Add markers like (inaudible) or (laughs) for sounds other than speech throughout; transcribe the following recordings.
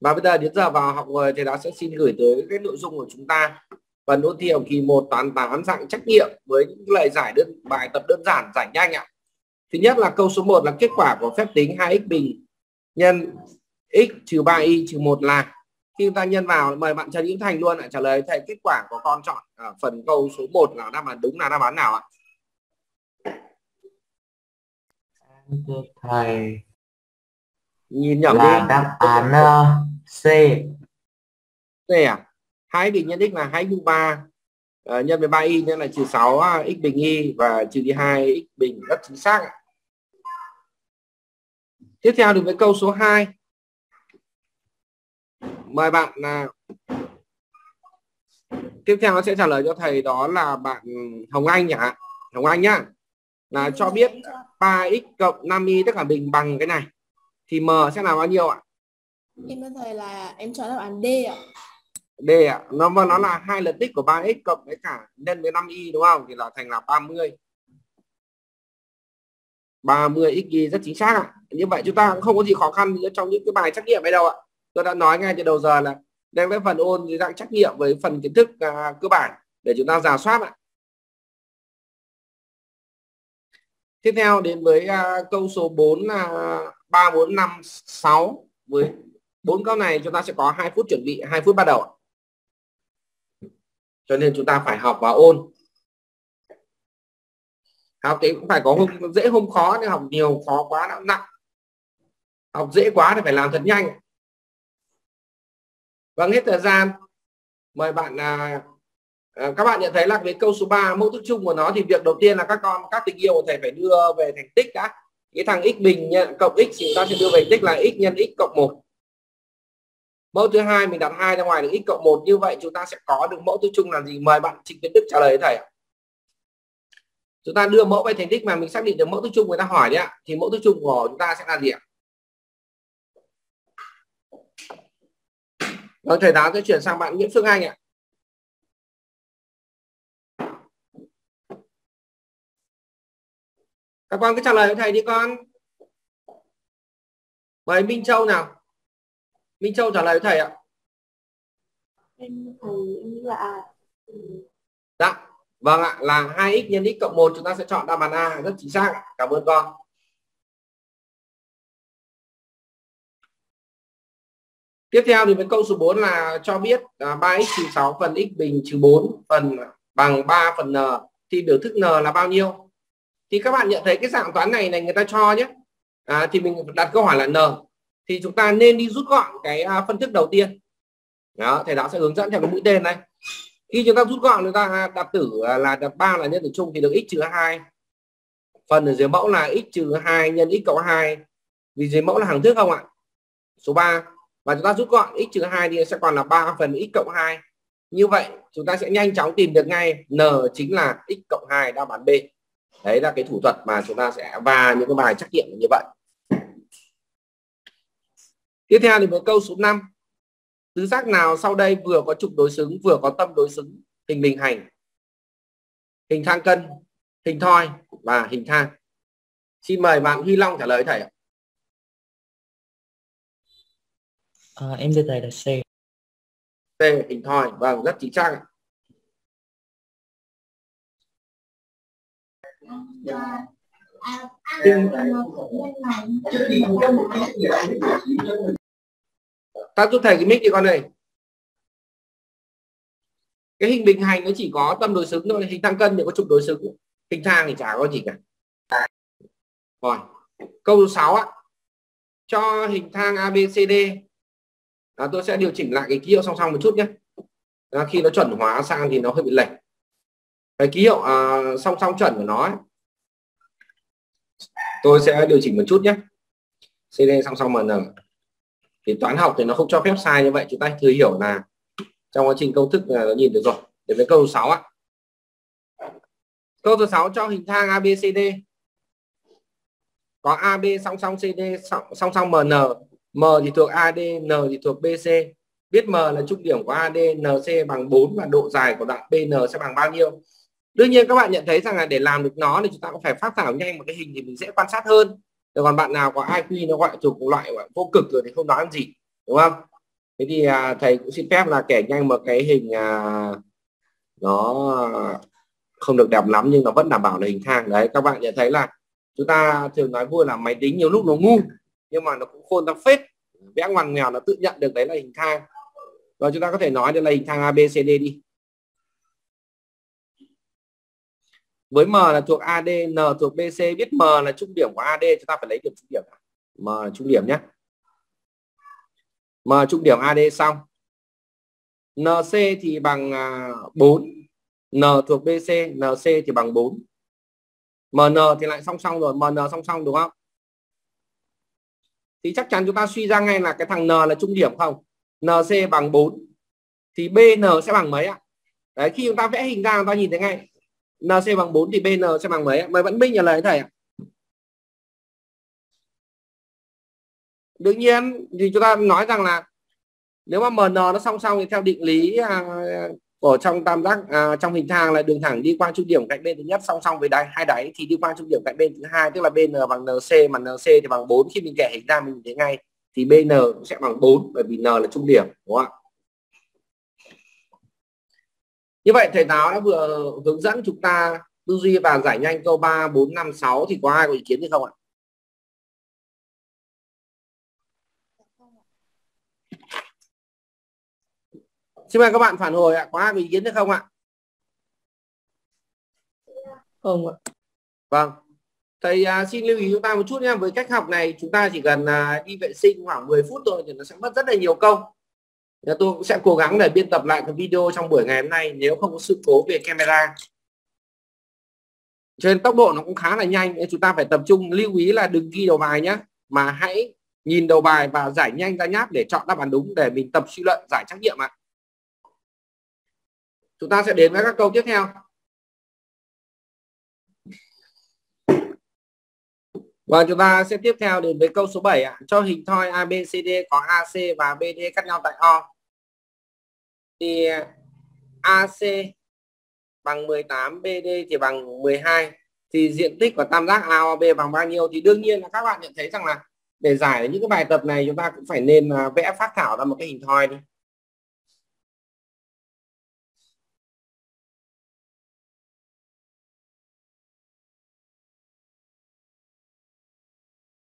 và bây giờ đến giờ vào học rồi thầy đã sẽ xin gửi tới cái nội dung của chúng ta. Phần ôn thi học kỳ 1 toán toán dạng trách nhiệm với những lời giải đơn, bài tập đơn giản giải nhanh ạ. Thứ nhất là câu số 1 là kết quả của phép tính 2x bình nhân x trừ 3y trừ 1 là. Khi chúng ta nhân vào, mời bạn Trần Hữu Thành luôn ạ, trả lời thầy kết quả của con chọn ở phần câu số 1 là đáp án đúng là đáp án nào ạ? Thưa thầy nhìn nhầm là đi đáp án uh, C C à 2 bình nhân x là 2 nhân 3 uh, nhân với 3y nhân là trừ 6 uh, x bình y và trừ đi 2 x bình rất chính xác ạ. Tiếp theo đến với câu số 2. Mời bạn là tiếp theo nó sẽ trả lời cho thầy đó là bạn Hồng Anh nhỉ? Hồng Anh nhá. Là cho biết 3x cộng 5y tất cả bình bằng cái này thì m sẽ là bao nhiêu ạ? Em thưa thầy là em chọn đáp án D ạ. D ạ. Nó nó là hai lần tích của 3x cộng với cả nhân với 5y đúng không? Thì là thành là 30. 30 xy rất chính xác ạ. Như vậy chúng ta cũng không có gì khó khăn trong những cái bài trắc nghiệm ấy đâu ạ. Tôi đã nói ngay từ đầu giờ là đang cái phần ôn dưới dạng trắc nghiệm với phần kiến thức uh, cơ bản để chúng ta giả soát ạ. Tiếp theo đến với uh, câu số 4 là 3 4 5 6 với bốn câu này chúng ta sẽ có 2 phút chuẩn bị, 2 phút bắt đầu. Cho nên chúng ta phải học và ôn. Học thì cũng phải có hôm dễ hôm khó nhưng học nhiều khó quá nó nặng. Học dễ quá thì phải làm thật nhanh. Vâng hết thời gian. Mời bạn à, à, các bạn nhận thấy là cái câu số 3 mẫu thức chung của nó thì việc đầu tiên là các con các tình yêu của thầy phải đưa về thành tích đã cái thằng x bình cộng x thì chúng ta sẽ đưa về tích là x nhân x cộng 1 mẫu thứ hai mình đặt hai ra ngoài được x cộng 1 như vậy chúng ta sẽ có được mẫu thức chung là gì? Mời bạn Trịnh Tiến Đức trả lời thầy chúng ta đưa mẫu về thành tích mà mình xác định được mẫu thức chung, người ta hỏi đấy ạ. Thì mẫu thức chung của chúng ta sẽ là gì ạ? Rồi thầy giáo sẽ chuyển sang bạn Nguyễn Phương Anh ạ. Các con cứ trả lời với thầy đi con. Mời Minh Châu nào. Minh Châu trả lời với thầy ạ. Em thầy em nghĩ là A. Dạ. Vâng ạ, là 2x nhân x cộng 1 chúng ta sẽ chọn đáp án A rất chính xác. Cảm ơn con. Tiếp theo thì với câu số 4 là cho biết à, 3x trừ 6 phần x bình trừ 4 phần bằng 3 phần n thì biểu thức n là bao nhiêu? Thì các bạn nhận thấy cái dạng toán này này người ta cho nhé. À, thì mình đặt câu hỏi là n thì chúng ta nên đi rút gọn cái à, phân thức đầu tiên. Đó, thầy giáo sẽ hướng dẫn theo cái mũi tên này. Khi chúng ta rút gọn chúng ta à, đặt tử à, là đặt ba là nhân tử chung thì được x trừ hai Phần ở dưới mẫu là x trừ hai nhân x cộng hai Vì dưới mẫu là hàng thức không ạ? Số 3 và chúng ta rút gọn x trừ hai thì sẽ còn là 3 phần x cộng hai như vậy chúng ta sẽ nhanh chóng tìm được ngay n chính là x cộng hai đáp án B đấy là cái thủ thuật mà chúng ta sẽ và những cái bài trắc nghiệm như vậy. Tiếp theo thì một câu số 5 tứ giác nào sau đây vừa có trục đối xứng vừa có tâm đối xứng? Hình bình hành hình thang cân hình thoi và hình thang. Xin mời bạn Huy Long trả lời thầy ạ. À, em đưa thầy là C. C hình thoi. Vâng rất chính xác ta giúp thầy cái mic đi con này cái hình bình hành nó chỉ có tâm đối xứng thôi hình thang cân thì có trục đối xứng. Hình thang thì chả có gì cả. Rồi câu 6 á. Cho hình thang ABCD à, tôi sẽ điều chỉnh lại cái ký hiệu song song một chút nhé. À, khi nó chuẩn hóa sang thì nó hơi bị lệch cái ký hiệu à, song song chuẩn của nó ấy. tôi sẽ điều chỉnh một chút nhé CD song song MN thì toán học thì nó không cho phép sai như vậy chúng ta thử hiểu là trong quá trình công thức là nó nhìn được rồi đến với câu 6 á câu số 6 cho hình thang ABCD có AB song song CD song song, song MN M thì thuộc AD, N thì thuộc BC. Biết M là trung điểm của AD, NC bằng 4 và độ dài của đoạn BN sẽ bằng bao nhiêu? Đương nhiên các bạn nhận thấy rằng là để làm được nó thì chúng ta cũng phải phát thảo nhanh một cái hình thì mình sẽ quan sát hơn. Rồi còn bạn nào có IQ nó gọi thuộc loại vô cực rồi thì không nói làm gì, đúng không? thế thì à, thầy cũng xin phép là kể nhanh một cái hình à, nó không được đẹp lắm nhưng nó vẫn đảm bảo là hình thang đấy các bạn nhận thấy là chúng ta thường nói vui là máy tính nhiều lúc nó ngu nhưng mà nó cũng khôn ra phết vẽ ngoằn nghèo nó tự nhận được đấy là hình thang rồi chúng ta có thể nói đây là hình thang ABCD đi với M là thuộc AD N thuộc BC biết M là trung điểm của AD chúng ta phải lấy điểm trung điểm M là trung điểm nhé. M trung điểm AD xong. NC thì bằng à, 4 N thuộc BC NC thì bằng 4 MN thì lại song song rồi. MN song song, đúng không? Thì chắc chắn chúng ta suy ra ngay là cái thằng N là trung điểm không? NC bằng 4 thì BN sẽ bằng mấy ạ? Đấy, khi chúng ta vẽ hình ra, chúng ta nhìn thấy ngay. NC bằng 4 thì BN sẽ bằng mấy mời vẫn Minh trả lời thầy ạ. Đương nhiên thì chúng ta nói rằng là nếu mà MN nó song song thì theo định lý ở của trong tam giác à, trong hình thang là đường thẳng đi qua trung điểm cạnh bên thứ nhất song song với đáy hai đáy thì đi qua trung điểm cạnh bên thứ hai tức là BN bằng NC mà NC thì bằng 4 khi mình kẻ hình ra mình thấy ngay thì BN sẽ bằng 4 bởi vì N là trung điểm đúng không ạ? Như vậy thầy giáo đã vừa hướng dẫn chúng ta tư duy và giải nhanh câu 3 4 5 6 thì có ai có ý kiến gì không ạ Xin mời các bạn phản hồi ạ. Có ai có ý kiến được không ạ? Không ạ. Vâng. Thầy uh, xin lưu ý chúng ta một chút nhé. Với cách học này chúng ta chỉ cần uh, đi vệ sinh khoảng 10 phút thôi thì nó sẽ mất rất là nhiều công. Và tôi cũng sẽ cố gắng để biên tập lại cái video trong buổi ngày hôm nay, nếu không có sự cố về camera. Cho nên tốc độ nó cũng khá là nhanh nên chúng ta phải tập trung, lưu ý là đừng ghi đầu bài nhé mà hãy nhìn đầu bài và giải nhanh ra nháp để chọn đáp án đúng để mình tập suy luận, giải trắc nghiệm ạ. Chúng ta sẽ đến với các câu tiếp theo. Và chúng ta sẽ tiếp theo đến với câu số 7 ạ. Cho hình thoi ABCD có AC và BD cắt nhau tại O. Thì AC bằng 18, BD thì bằng 12. Thì diện tích của tam giác AOB bằng bao nhiêu? Thì đương nhiên là các bạn nhận thấy rằng là để giải những cái bài tập này chúng ta cũng phải nên à, vẽ phát thảo ra một cái hình thoi đi.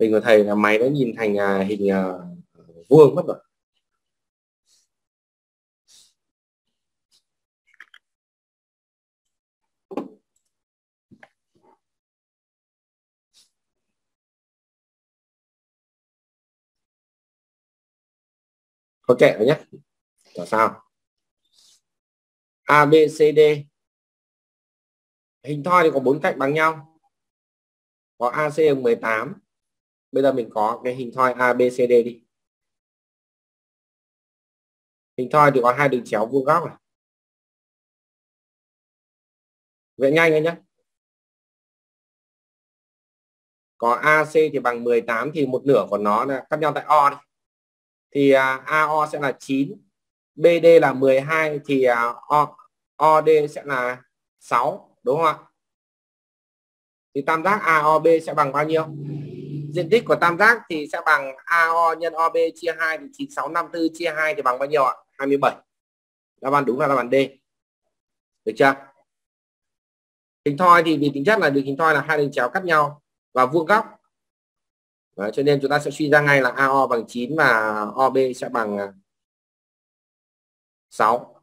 hình của thầy là máy nó nhìn thành à, hình à, vuông mất rồi có kệ rồi nhé. Là sao. A, B, C, D. Hình thoi thì có bốn cạnh bằng nhau. Có AC 18 bây giờ mình có cái hình thoi ABCD đi. Hình thoi thì có hai đường chéo vuông góc này. Vẽ nhanh anh nhé. Có AC thì bằng 18 thì một nửa của nó là cắt nhau tại O đi thì à, AO sẽ là 9 BD là 12 thì à, o, OD sẽ là 6 đúng không ạ thì tam giác AOB sẽ bằng bao nhiêu diện tích của tam giác thì sẽ bằng AO nhân OB chia 2 thì 9654 chia 2 thì bằng bao nhiêu ạ? 27. Đáp án đúng là đáp án D. Được chưa? Hình thoi thì vì tính chất là đường hình thoi là hai đường chéo cắt nhau và vuông góc. Đấy, cho nên chúng ta sẽ suy ra ngay là AO bằng 9 và OB sẽ bằng à, 6.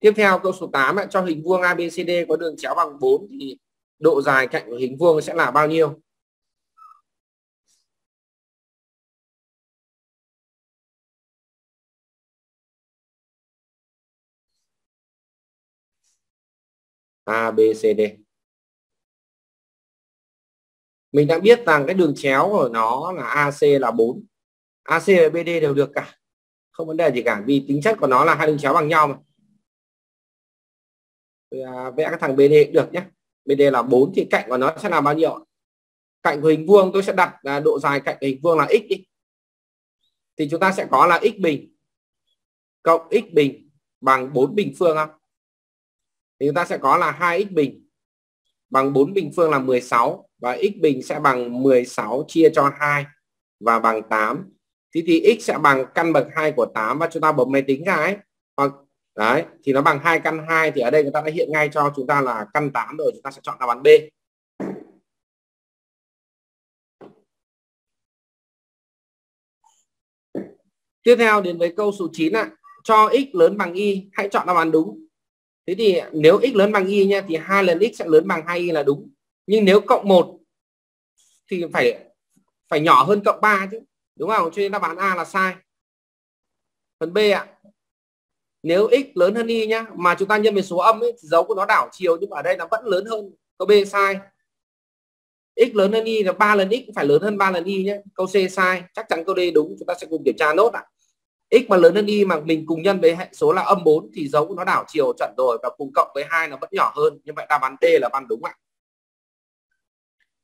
Tiếp theo câu số 8 cho hình vuông ABCD có đường chéo bằng 4 thì độ dài cạnh của hình vuông sẽ là bao nhiêu? ABCD. B, mình đã biết rằng cái đường chéo của nó là AC là 4. AC và BD đều được cả. Không vấn đề gì cả vì tính chất của nó là hai đường chéo bằng nhau mà. À, vẽ cái thằng BD được nhé. BD là 4 thì cạnh của nó sẽ là bao nhiêu? Cạnh của hình vuông tôi sẽ đặt là độ dài cạnh hình vuông là x đi. Thì chúng ta sẽ có là x bình cộng x bình bằng 4 bình phương không? thì chúng ta sẽ có là 2x bình bằng 4 bình phương là 16 và x bình sẽ bằng 16 chia cho 2 và bằng 8 thì thì x sẽ bằng căn bậc 2 của 8 và chúng ta bấm máy tính ra ấy hoặc đấy thì nó bằng 2 căn 2 thì ở đây người ta đã hiện ngay cho chúng ta là căn 8 rồi chúng ta sẽ chọn đáp án B Tiếp theo đến với câu số 9 ạ. À. Cho x lớn bằng y, hãy chọn đáp án đúng. Thế thì nếu x lớn bằng y nha, thì hai lần x sẽ lớn bằng 2y là đúng. Nhưng nếu cộng 1 thì phải phải nhỏ hơn cộng 3 chứ. Đúng không? Cho nên đáp án A là sai. Phần B ạ. Nếu x lớn hơn y nhá, mà chúng ta nhân về số âm ấy, thì dấu của nó đảo chiều nhưng ở đây nó vẫn lớn hơn. Câu B sai. x lớn hơn y là 3 lần x phải lớn hơn 3 lần y nhé. Câu C sai. Chắc chắn câu D đúng. Chúng ta sẽ cùng kiểm tra nốt ạ x mà lớn hơn y mà mình cùng nhân với hệ số là âm 4 thì dấu nó đảo chiều chuẩn rồi và cùng cộng với hai nó vẫn nhỏ hơn. Như vậy đáp án D là văn đúng ạ.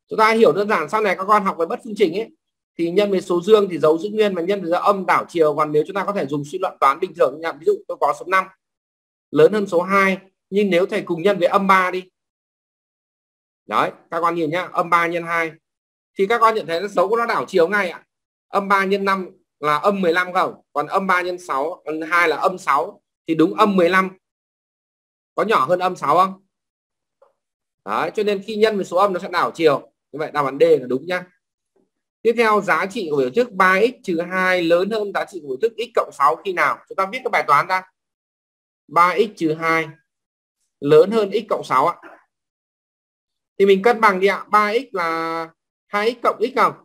Chúng ta hiểu đơn giản, sau này các con học về bất phương trình ấy, thì nhân với số dương thì dấu giữ nguyên và nhân với âm đảo chiều. Còn nếu chúng ta có thể dùng suy luận toán bình thường nhận ví dụ tôi có số 5 lớn hơn số 2 nhưng nếu thầy cùng nhân với âm 3 đi. Đấy, các con nhìn nhá, âm 3 nhân 2 thì các con nhận thấy dấu của nó đảo chiều ngay ạ. Âm 3 nhân 5 là âm 15 không? Còn âm 3 nhân 6 âm 2 là âm 6 thì đúng âm 15 có nhỏ hơn âm 6 không? Đấy, cho nên khi nhân với số âm nó sẽ đảo chiều. Như vậy đáp án D là đúng nhá. Tiếp theo giá trị của biểu thức 3x trừ 2 lớn hơn giá trị của biểu thức x cộng 6 khi nào? Chúng ta viết cái bài toán ra. 3x trừ 2 lớn hơn x cộng 6 ạ. Thì mình cân bằng đi ạ. 3x là 2x cộng x không?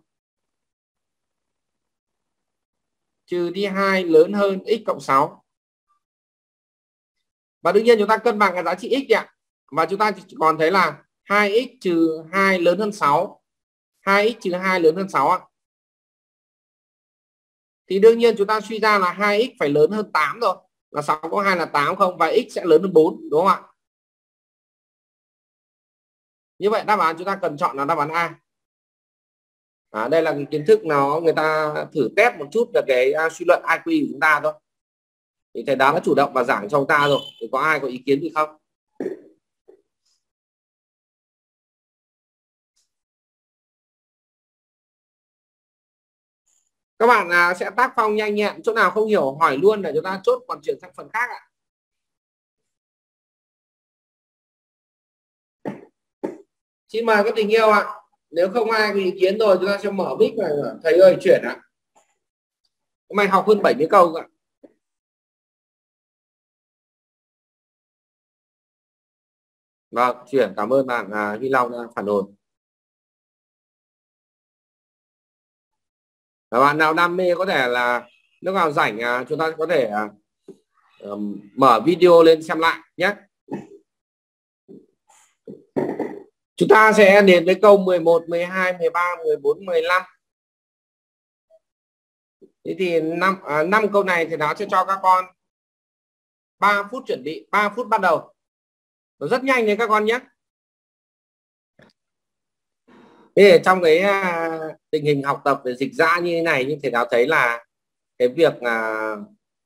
Trừ đi 2 lớn hơn x cộng 6 và đương nhiên chúng ta cân bằng cái giá trị x ạ. Và chúng ta còn thấy là 2x trừ 2 lớn hơn 6 2x trừ 2 lớn hơn 6 ạ. Thì đương nhiên chúng ta suy ra là 2x phải lớn hơn 8 rồi. Là 6 có 2 là 8 không? Và x sẽ lớn hơn 4 đúng không ạ? Như vậy đáp án chúng ta cần chọn là đáp án A à, đây là cái kiến thức nó người ta thử test một chút về cái uh, suy luận IQ của chúng ta thôi. Thì thầy đã chủ động và giảng cho chúng ta rồi. Thì có ai có ý kiến gì không? Các bạn à, sẽ tác phong nhanh nhẹn chỗ nào không hiểu hỏi luôn để chúng ta chốt còn chuyển sang phần khác ạ. Xin mời các tình yêu ạ nếu không ai có ý kiến rồi chúng ta sẽ mở mic này thầy ơi chuyển ạ. Hôm nay học hơn 70 câu ạ. Vâng chuyển. Cảm ơn bạn à, Huy Long đã phản hồi. Và bạn nào đam mê có thể là lúc nào rảnh à, chúng ta có thể à, um, mở video lên xem lại nhé. Chúng ta sẽ đến với câu 11, 12, 13, 14, 15. Thế thì năm à, 5 câu này thì nó sẽ cho các con 3 phút chuẩn bị, 3 phút bắt đầu. Nó rất nhanh đấy các con nhé. Thế trong cái à, tình hình học tập về dịch ra như thế này nhưng thầy giáo thấy là cái việc à,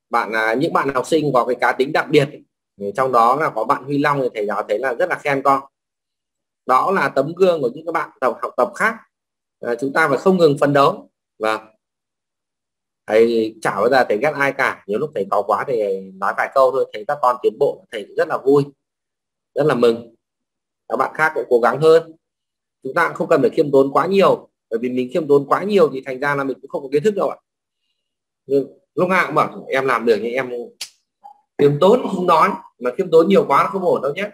bạn à, những bạn học sinh có cái cá tính đặc biệt thì trong đó là có bạn Huy Long thì thầy giáo thấy là rất là khen con đó là tấm gương của những các bạn tập học tập khác. À, chúng ta phải không ngừng phấn đấu. Và thầy chả bao giờ thầy ghét ai cả. Nhiều lúc thầy có quá thì nói vài câu thôi thấy các con tiến bộ thầy rất là vui rất là mừng. Các bạn khác cũng cố gắng hơn. Chúng ta không cần phải khiêm tốn quá nhiều. Bởi vì mình khiêm tốn quá nhiều thì thành ra là mình cũng không có kiến thức đâu ạ. Nhưng lúc nào cũng bảo em làm được nhưng em khiêm tốn không nói. Mà khiêm tốn nhiều quá nó không ổn đâu nhé.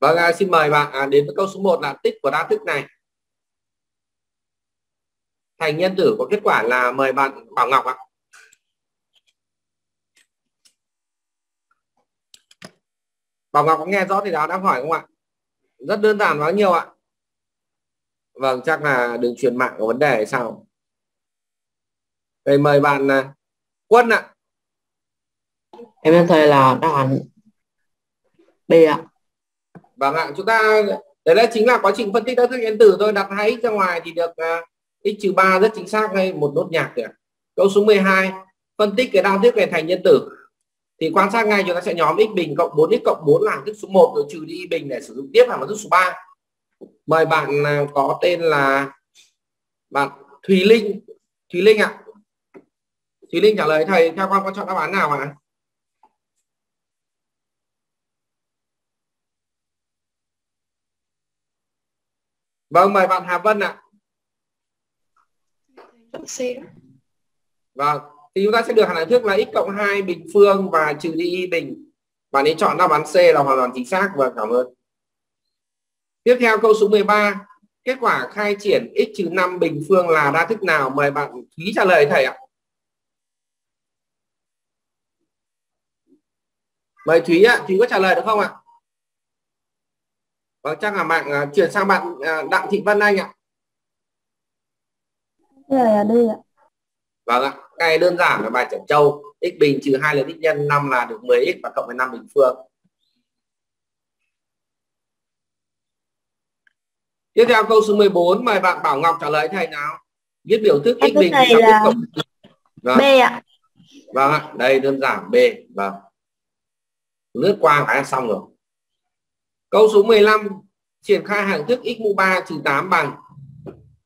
Vâng, à, xin mời bạn à, đến với câu số 1 là tích của đa thức này. Thành nhân tử có kết quả là mời bạn Bảo Ngọc ạ. Bảo Ngọc có nghe rõ thì đó đang hỏi không ạ? Rất đơn giản và nhiều ạ. Vâng, chắc là đường truyền mạng có vấn đề hay sao? Vậy mời bạn à, Quân ạ. Em em thầy là đáp án B ạ vâng ạ chúng ta đấy là chính là quá trình phân tích các thức điện tử tôi đặt hai x ra ngoài thì được uh, x trừ ba rất chính xác hay một nốt nhạc kìa. Câu số 12 phân tích cái đa thức này thành nhân tử. Thì quan sát ngay chúng ta sẽ nhóm x bình cộng 4x cộng 4 là thức số 1 rồi trừ đi y bình để sử dụng tiếp là thức số 3 mời bạn à, có tên là bạn Thùy Linh. Thùy Linh ạ. À. Thùy Linh trả lời thầy theo con có chọn đáp án nào ạ? à? Vâng mời bạn Hà Vân ạ. Vâng thì chúng ta sẽ được hẳn thức là x cộng 2 bình phương và trừ đi y bình. Bạn ấy chọn đáp án C là hoàn toàn chính xác. Và cảm ơn. Tiếp theo câu số 13 kết quả khai triển x trừ 5 bình phương là đa thức nào? Mời bạn Thúy trả lời thầy ạ. Mời Thúy ạ. Thúy có trả lời được không ạ? Vâng chắc là bạn uh, chuyển sang bạn uh, Đặng Thị Vân Anh ạ. Này là đi ạ. Vâng ạ cái đơn giản là bài chẩn châu x bình trừ 2 lần x nhân 5 là được 10x và cộng với 5 bình phương. Tiếp theo câu số 14 mời bạn Bảo Ngọc trả lời thầy nào. Viết biểu thức x bình này là cộng vâng. B ạ. Vâng ạ đây đơn giản B vâng. Lướt qua cái xong rồi câu số 15 triển khai hàng thức x mũ 3 trừ 8 bằng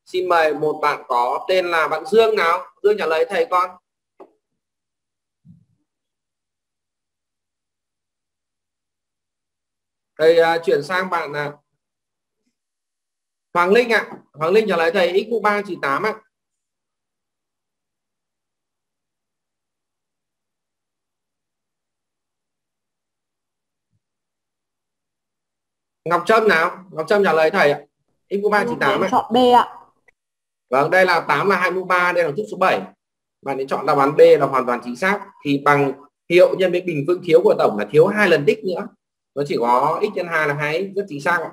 xin mời một bạn có tên là bạn Dương nào Dương trả lời thầy con thầy uh, chuyển sang bạn uh, Hoàng Linh ạ à. Hoàng Linh trả lời thầy x mũ 3 trừ 8 ạ à. Ngọc Trâm nào? Ngọc Trâm trả lời thầy ạ. X mũ 3 trừ 8 ạ. Chọn B ạ. Vâng đây là 8 là 2 mũ 3 đây là thức số 7 bạn ấy chọn đáp án B là hoàn toàn chính xác. Thì bằng hiệu nhân với bình phương thiếu của tổng là thiếu hai lần tích nữa. Nó chỉ có x nhân 2 là 2 rất chính xác ạ.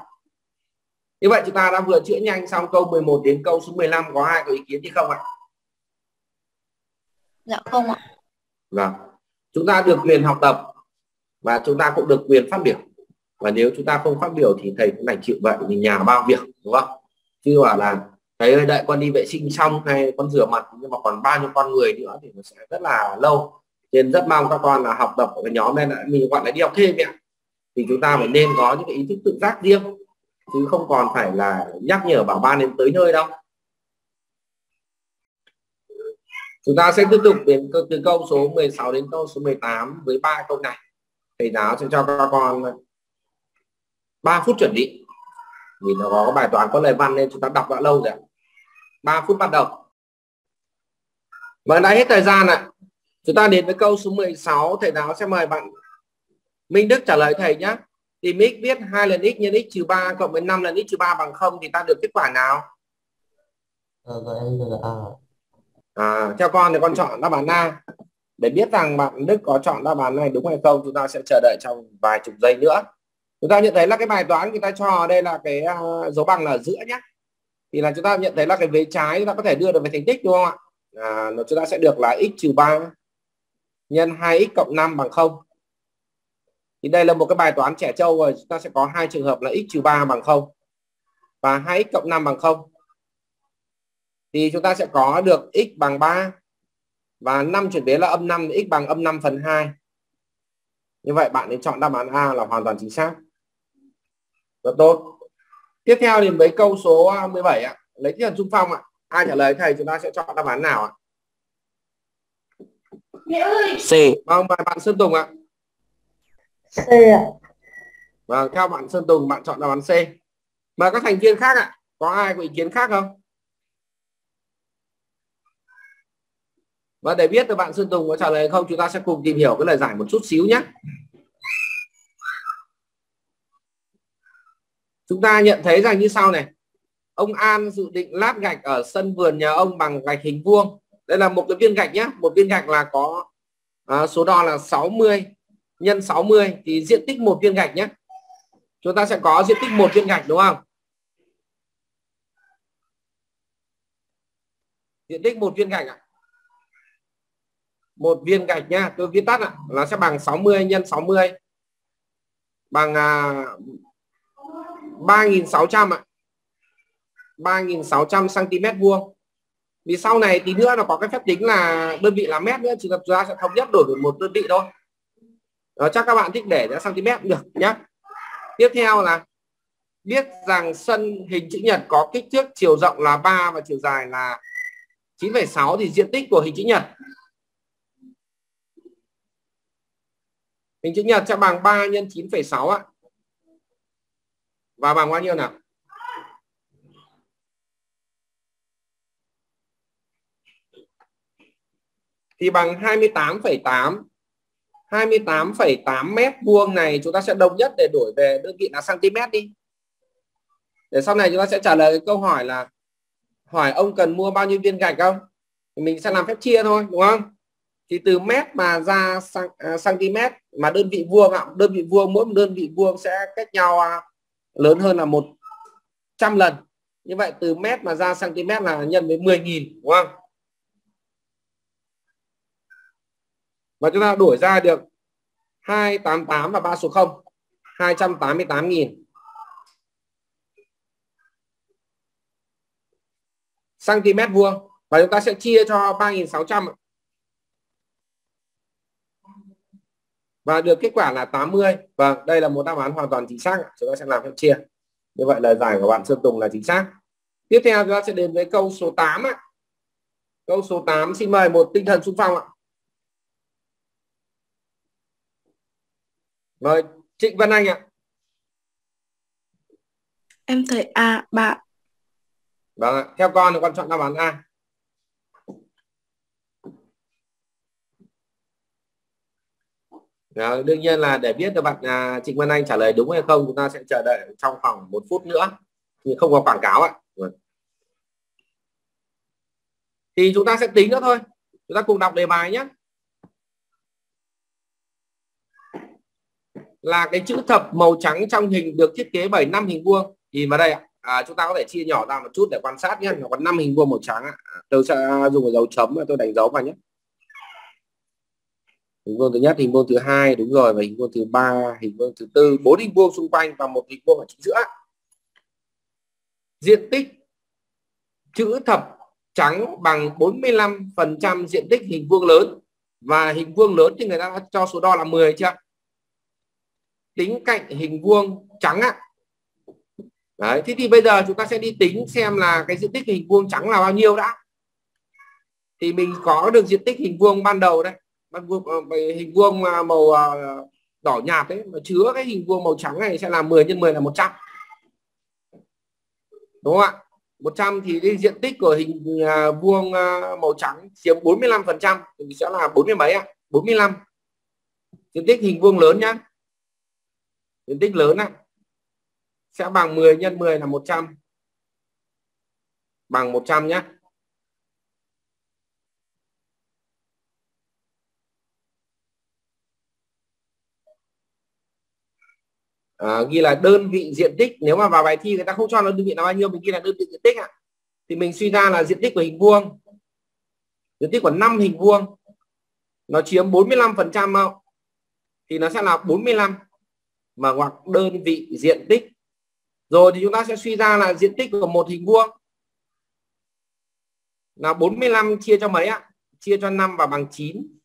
Như vậy chúng ta đã vừa chữa nhanh xong câu 11 đến câu số 15 có ai có ý kiến gì không ạ? Dạ không ạ. Vâng. Chúng ta được quyền học tập và chúng ta cũng được quyền phát biểu và nếu chúng ta không phát biểu thì thầy cũng đành chịu vậy vì nhà bao việc, đúng không? Chứ bảo là, thầy ơi, đợi con đi vệ sinh xong hay con rửa mặt, nhưng mà còn bao nhiêu con người nữa thì nó sẽ rất là lâu. Nên rất mong các con là học tập của cái nhóm này là mình gọi là đi học thêm ạ thì chúng ta phải nên có những cái ý thức tự giác riêng, chứ không còn phải là nhắc nhở bảo ban đến tới nơi đâu. Chúng ta sẽ tiếp tục đến từ câu số 16 đến câu số 18 với ba câu này. Thầy giáo sẽ cho các con 3 phút chuẩn bị. Vì nó có bài toán có lời văn nên chúng ta đọc đã lâu rồi 3 phút bắt đầu. Và đã hết thời gian ạ. Chúng ta đến với câu số 16 thầy giáo sẽ mời bạn Minh Đức trả lời thầy nhé tìm x viết 2 lần x nhân x trừ 3 cộng với 5 lần x trừ 3 bằng 0 thì ta được kết quả nào? À, theo con thì con chọn đáp án A. Để biết rằng bạn Đức có chọn đáp án này đúng hay không chúng ta sẽ chờ đợi trong vài chục giây nữa. Chúng ta nhận thấy là cái bài toán người ta cho đây là cái uh, dấu bằng là giữa nhé. Thì là chúng ta nhận thấy là cái vế trái chúng ta có thể đưa được về thành tích đúng không ạ? À, chúng ta sẽ được là x trừ 3 nhân 2x cộng 5 bằng 0 thì đây là một cái bài toán trẻ trâu rồi chúng ta sẽ có hai trường hợp là x trừ 3 bằng 0 và 2x cộng 5 bằng 0 thì chúng ta sẽ có được x bằng 3 và 5 chuyển biến là âm 5 x bằng âm 5 phần 2 như vậy bạn nên chọn đáp án A là hoàn toàn chính xác rất tốt tiếp theo thì với câu số 17 ạ lấy tiền trung phong ạ ai trả lời thầy chúng ta sẽ chọn đáp án nào ạ C vâng mời bạn Sơn Tùng ạ C ạ Vâng, theo bạn Sơn Tùng bạn chọn đáp án C. Mời các thành viên khác ạ. Có ai có ý kiến khác không? Và để biết được bạn Sơn Tùng có trả lời không, chúng ta sẽ cùng tìm hiểu cái lời giải một chút xíu nhé. Chúng ta nhận thấy rằng như sau này. Ông An dự định lát gạch ở sân vườn nhà ông bằng gạch hình vuông. Đây là một cái viên gạch nhé. Một viên gạch là có à, số đo là 60 nhân 60 thì diện tích một viên gạch nhé chúng ta sẽ có diện tích một viên gạch đúng không diện tích một viên gạch ạ một viên gạch nha tôi viết tắt ạ là sẽ bằng 60 nhân 60 bằng à, 3.600 ạ. 3.600 cm vuông. Vì sau này tí nữa nó có cái phép tính là đơn vị là mét nữa chỉ chúng ra sẽ thống nhất đổi về một đơn vị thôi. Đó, chắc các bạn thích để ra cm cũng được nhé tiếp theo là biết rằng sân hình chữ nhật có kích thước chiều rộng là 3 và chiều dài là 9,6 thì diện tích của hình chữ nhật. Hình chữ nhật sẽ bằng 3 nhân 9,6 ạ và bằng bao nhiêu nào? Thì bằng 28,8 28,8 mét vuông này chúng ta sẽ đồng nhất để đổi về đơn vị là cm đi. Để sau này chúng ta sẽ trả lời câu hỏi là hỏi ông cần mua bao nhiêu viên gạch không? Thì mình sẽ làm phép chia thôi đúng không? Thì từ mét mà ra sang, cm à, mà đơn vị vuông ạ đơn vị vuông mỗi một đơn vị vuông sẽ cách nhau à, lớn hơn là một trăm lần. Như vậy từ mét mà ra cm là nhân với 10.000 đúng không? Và chúng ta đổi ra được 288 và 3 số 0 288.000 cm vuông. Và chúng ta sẽ chia cho 3.600 và được kết quả là 80 và vâng, đây là một đáp án hoàn toàn chính xác chúng ta sẽ làm phép chia như vậy lời giải của bạn Sơn Tùng là chính xác tiếp theo chúng ta sẽ đến với câu số 8 ạ câu số 8 xin mời một tinh thần xung phong ạ Rồi, Trịnh Văn Anh ạ. Em thấy A, bạn. Vâng ạ, theo con thì con chọn đáp án A. Đó, đương nhiên là để biết được bạn à, Trịnh Văn Anh trả lời đúng hay không chúng ta sẽ chờ đợi trong khoảng một phút nữa. Nhưng không có quảng cáo ạ. Vâng. Thì chúng ta sẽ tính nữa thôi. Chúng ta cùng đọc đề bài nhé. là cái chữ thập màu trắng trong hình được thiết kế bởi năm hình vuông. Nhìn vào đây ạ. À, chúng ta có thể chia nhỏ ra một chút để quan sát nhé. Nó có năm hình vuông màu trắng ạ. À, tôi sẽ dùng cái dấu chấm và tôi đánh dấu vào nhé hình vuông thứ nhất hình vuông thứ hai đúng rồi và hình vuông thứ ba hình vuông thứ tư bốn hình vuông xung quanh và một hình vuông ở chính giữa diện tích chữ thập trắng bằng 45% diện tích hình vuông lớn và hình vuông lớn thì người ta cho số đo là 10 chưa tính cạnh hình vuông trắng ạ Đấy, thế thì bây giờ chúng ta sẽ đi tính xem là cái diện tích hình vuông trắng là bao nhiêu đã thì mình có được diện tích hình vuông ban đầu đây ban vuông ờ, hình vuông ờ, màu ờ, đỏ nhạt ấy, mà chứa cái hình vuông màu trắng này sẽ là 10 nhân 10 là 100 đúng không ạ? 100 thì cái diện tích của hình vuông màu trắng chiếm 45 phần trăm, thì sẽ là 40 mấy ạ? 45 diện tích hình vuông lớn nhá. Diện tích lớn ạ. Sẽ bằng 10 nhân 10 là 100 bằng 100 nhé à, ghi là đơn vị diện tích nếu mà vào bài thi người ta không cho nó đơn vị là bao nhiêu mình ghi là đơn vị diện tích ạ. Thì mình suy ra là diện tích của hình vuông diện tích của 5 hình vuông nó chiếm 45 phần trăm không? Thì nó sẽ là 45 mà hoặc đơn vị diện tích. Rồi thì chúng ta sẽ suy ra là diện tích của một hình vuông là 45 chia cho mấy ạ? Chia cho 5 và bằng 9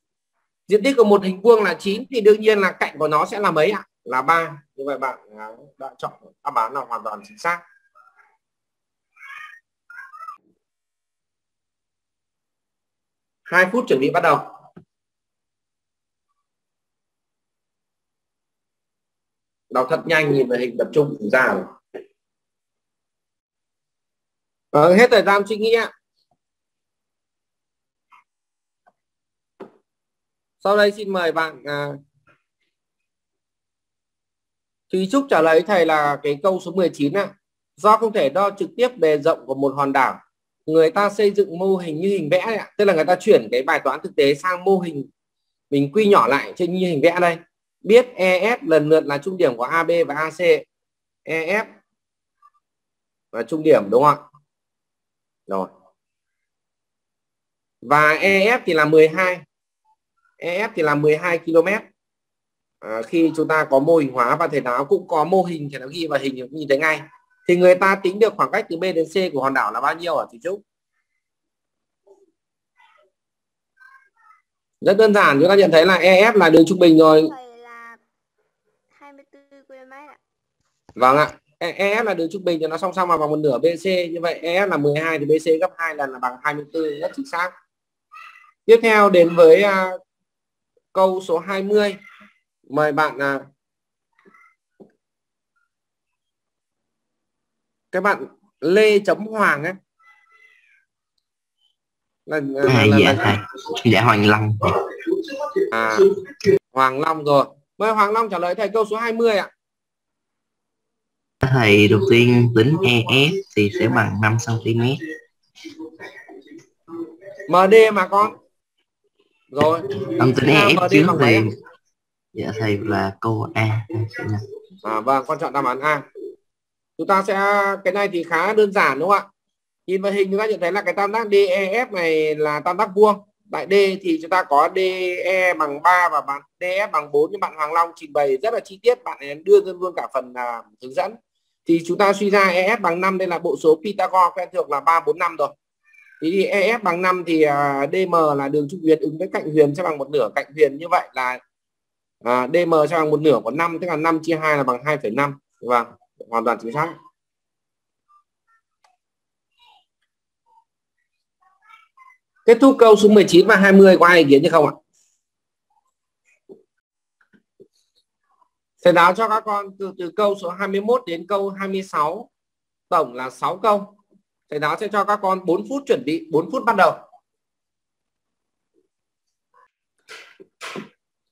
diện tích của một hình vuông là 9 thì đương nhiên là cạnh của nó sẽ là mấy ạ? Là 3 như vậy bạn à, đã chọn đáp án là hoàn toàn chính xác. Hai phút chuẩn bị bắt đầu. Đọc thật nhanh nhìn về hình tập trung ra rồi. Ờ, hết thời gian suy nghĩ ạ. Sau đây xin mời bạn à, Thúy Trúc trả lời thầy là cái câu số 19 ạ. Do không thể đo trực tiếp bề rộng của một hòn đảo, người ta xây dựng mô hình như hình vẽ ạ. Tức là người ta chuyển cái bài toán thực tế sang mô hình mình quy nhỏ lại trên như hình vẽ đây. Biết EF lần lượt là trung điểm của AB và AC EF là trung điểm, đúng không ạ? Rồi. Và EF thì là 12 EF thì là 12 km à, khi chúng ta có mô hình hóa và thầy giáo cũng có mô hình thì nó ghi vào hình nhìn thấy ngay thì người ta tính được khoảng cách từ B đến C của hòn đảo là bao nhiêu ở chị Trúc? Rất đơn giản chúng ta nhận thấy là EF là đường trung bình rồi. Là 24 km ạ. Vâng ạ E- EF là đường trung bình cho nó song song vào bằng một nửa BC như vậy EF là 12 thì BC gấp 2 lần là bằng 24 rất chính xác. Tiếp theo đến với à, câu số 20 mời bạn à, các bạn Lê chấm Hoàng ấy. Là, là, à, là, dạ là, thầy dạ Hoàng Long. À, Hoàng Long rồi. Mời Hoàng Long trả lời thầy câu số 20 ạ. Thầy đầu tiên tính EF thì sẽ bằng 5 cm MD mà con. Rồi. Âm tính EF trước thì? Dạ thầy là câu A à, vâng con chọn đáp án A. Chúng ta sẽ cái này thì khá đơn giản đúng không ạ? Nhìn vào hình chúng ta nhận thấy là cái tam giác DEF này là tam giác vuông. Tại D thì chúng ta có DE bằng 3 và bạn DF bằng 4 nhưng bạn Hoàng Long trình bày rất là chi tiết bạn ấy đưa ra luôn cả phần à, hướng dẫn. Thì chúng ta suy ra EF bằng 5 đây là bộ số Pythagore quen thuộc là 3 4 5 rồi. Thì, thì EF bằng 5 thì à, DM là đường trung huyền ứng với cạnh huyền sẽ bằng một nửa cạnh huyền. Như vậy là à, DM sẽ bằng một nửa của 5 tức là 5 chia 2 là bằng 2,5 vâng hoàn toàn chính xác. Kết thúc câu số 19 và 20 có ai ý kiến gì không ạ? Thầy giáo cho các con từ từ câu số 21 đến câu 26 tổng là 6 câu. Thầy giáo sẽ cho các con 4 phút chuẩn bị 4 phút bắt đầu.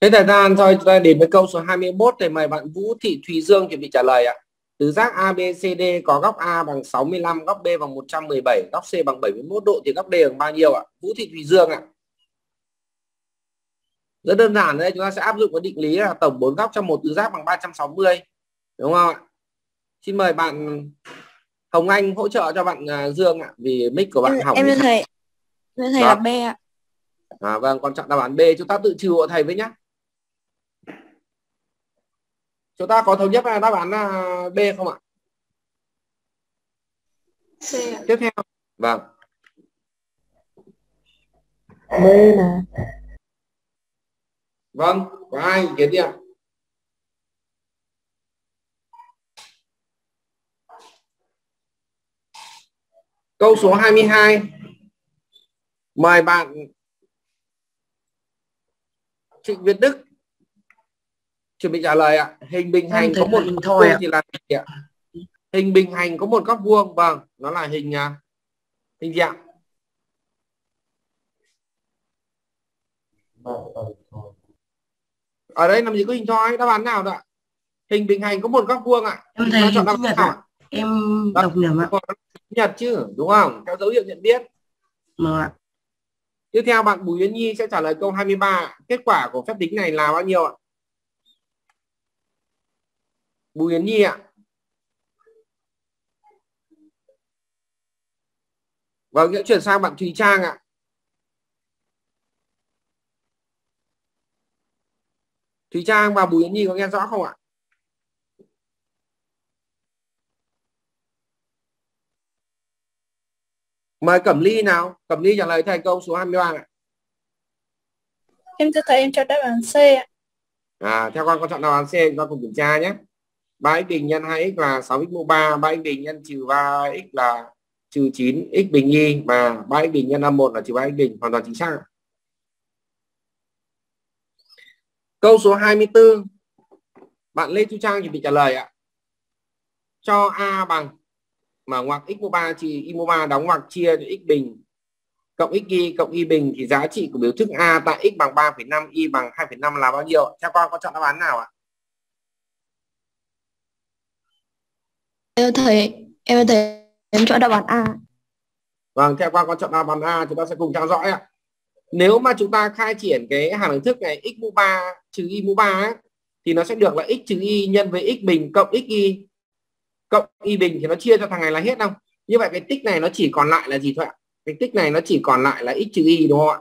Thế thời gian thôi chúng ta đến với câu số 21 thì mời bạn Vũ Thị Thùy Dương chuẩn bị trả lời ạ. Tứ giác ABCD có góc A bằng 65, góc B bằng 117, góc C bằng 71 độ thì góc D bằng bao nhiêu ạ? Vũ Thị Thùy Dương ạ. Rất đơn giản đây chúng ta sẽ áp dụng cái định lý là tổng bốn góc trong một tứ giác bằng 360 đúng không ạ? Xin mời bạn Hồng Anh hỗ trợ cho bạn à, Dương ạ vì mic của bạn em, hỏng. em thầy thầy Đó. là B ạ À, vâng, con chọn đáp án B chúng ta tự trừ hộ thầy với nhá. Chúng ta có thống nhất là đáp án là B không ạ? C ạ Tiếp theo. Vâng. B nè Vâng, có ai ý kiến gì ạ? Câu số 22. Mời bạn Trịnh Việt Đức chuẩn bị trả lời ạ. Hình bình hành có một hình thôi ạ. thì là gì ạ? Hình bình hành có một góc vuông, vâng, nó là hình à, hình dạng. Ở đây làm gì có hình thoi, đáp án nào đó ạ? Hình bình hành có một góc vuông ạ. em ta hình chữ nhật ạ ạ? em Vâng. đọc nhầm ạ Nhật chứ, đúng không? Theo dấu hiệu nhận biết. mà ạ Tiếp theo bạn Bùi Yến Nhi sẽ trả lời câu 23. Kết quả của phép tính này là bao nhiêu ạ? Bùi Yến Nhi ạ. Vâng, sẽ chuyển sang bạn Thùy Trang ạ. Thùy Trang và Bùi Yến Nhi có nghe rõ không ạ? Mời Cẩm Ly nào. Cẩm Ly trả lời thầy câu số 23 ạ. em thưa thầy em cho đáp án C ạ À, theo con con chọn đáp án C ta cùng kiểm tra nhé. 3x bình nhân 2x là 6x mũ 3, 3x bình nhân trừ 3x là trừ 9, x bình y và 3x bình nhân 51 là trừ 3x bình, hoàn toàn chính xác. Câu số 24. Bạn Lê Thu Trang chuẩn bị trả lời ạ. Cho A bằng mà ngoặc x mũ 3 trừ y mũ 3 đóng ngoặc chia cho x bình cộng x y cộng y bình thì giá trị của biểu thức A tại x bằng 3,5 y bằng 2,5 là bao nhiêu? Theo con có chọn đáp án nào ạ? Em thấy em thấy em chọn đáp án A Vâng, theo con chọn đáp án A chúng ta sẽ cùng theo dõi ạ. Nếu mà chúng ta khai triển cái hàm đẳng thức này x mũ 3 trừ y mũ 3 ấy, thì nó sẽ được là x trừ y nhân với x bình cộng x y cộng y bình thì nó chia cho thằng này là hết không? Như vậy cái tích này nó chỉ còn lại là gì thôi ạ? Cái tích này nó chỉ còn lại là x trừ y đúng không ạ?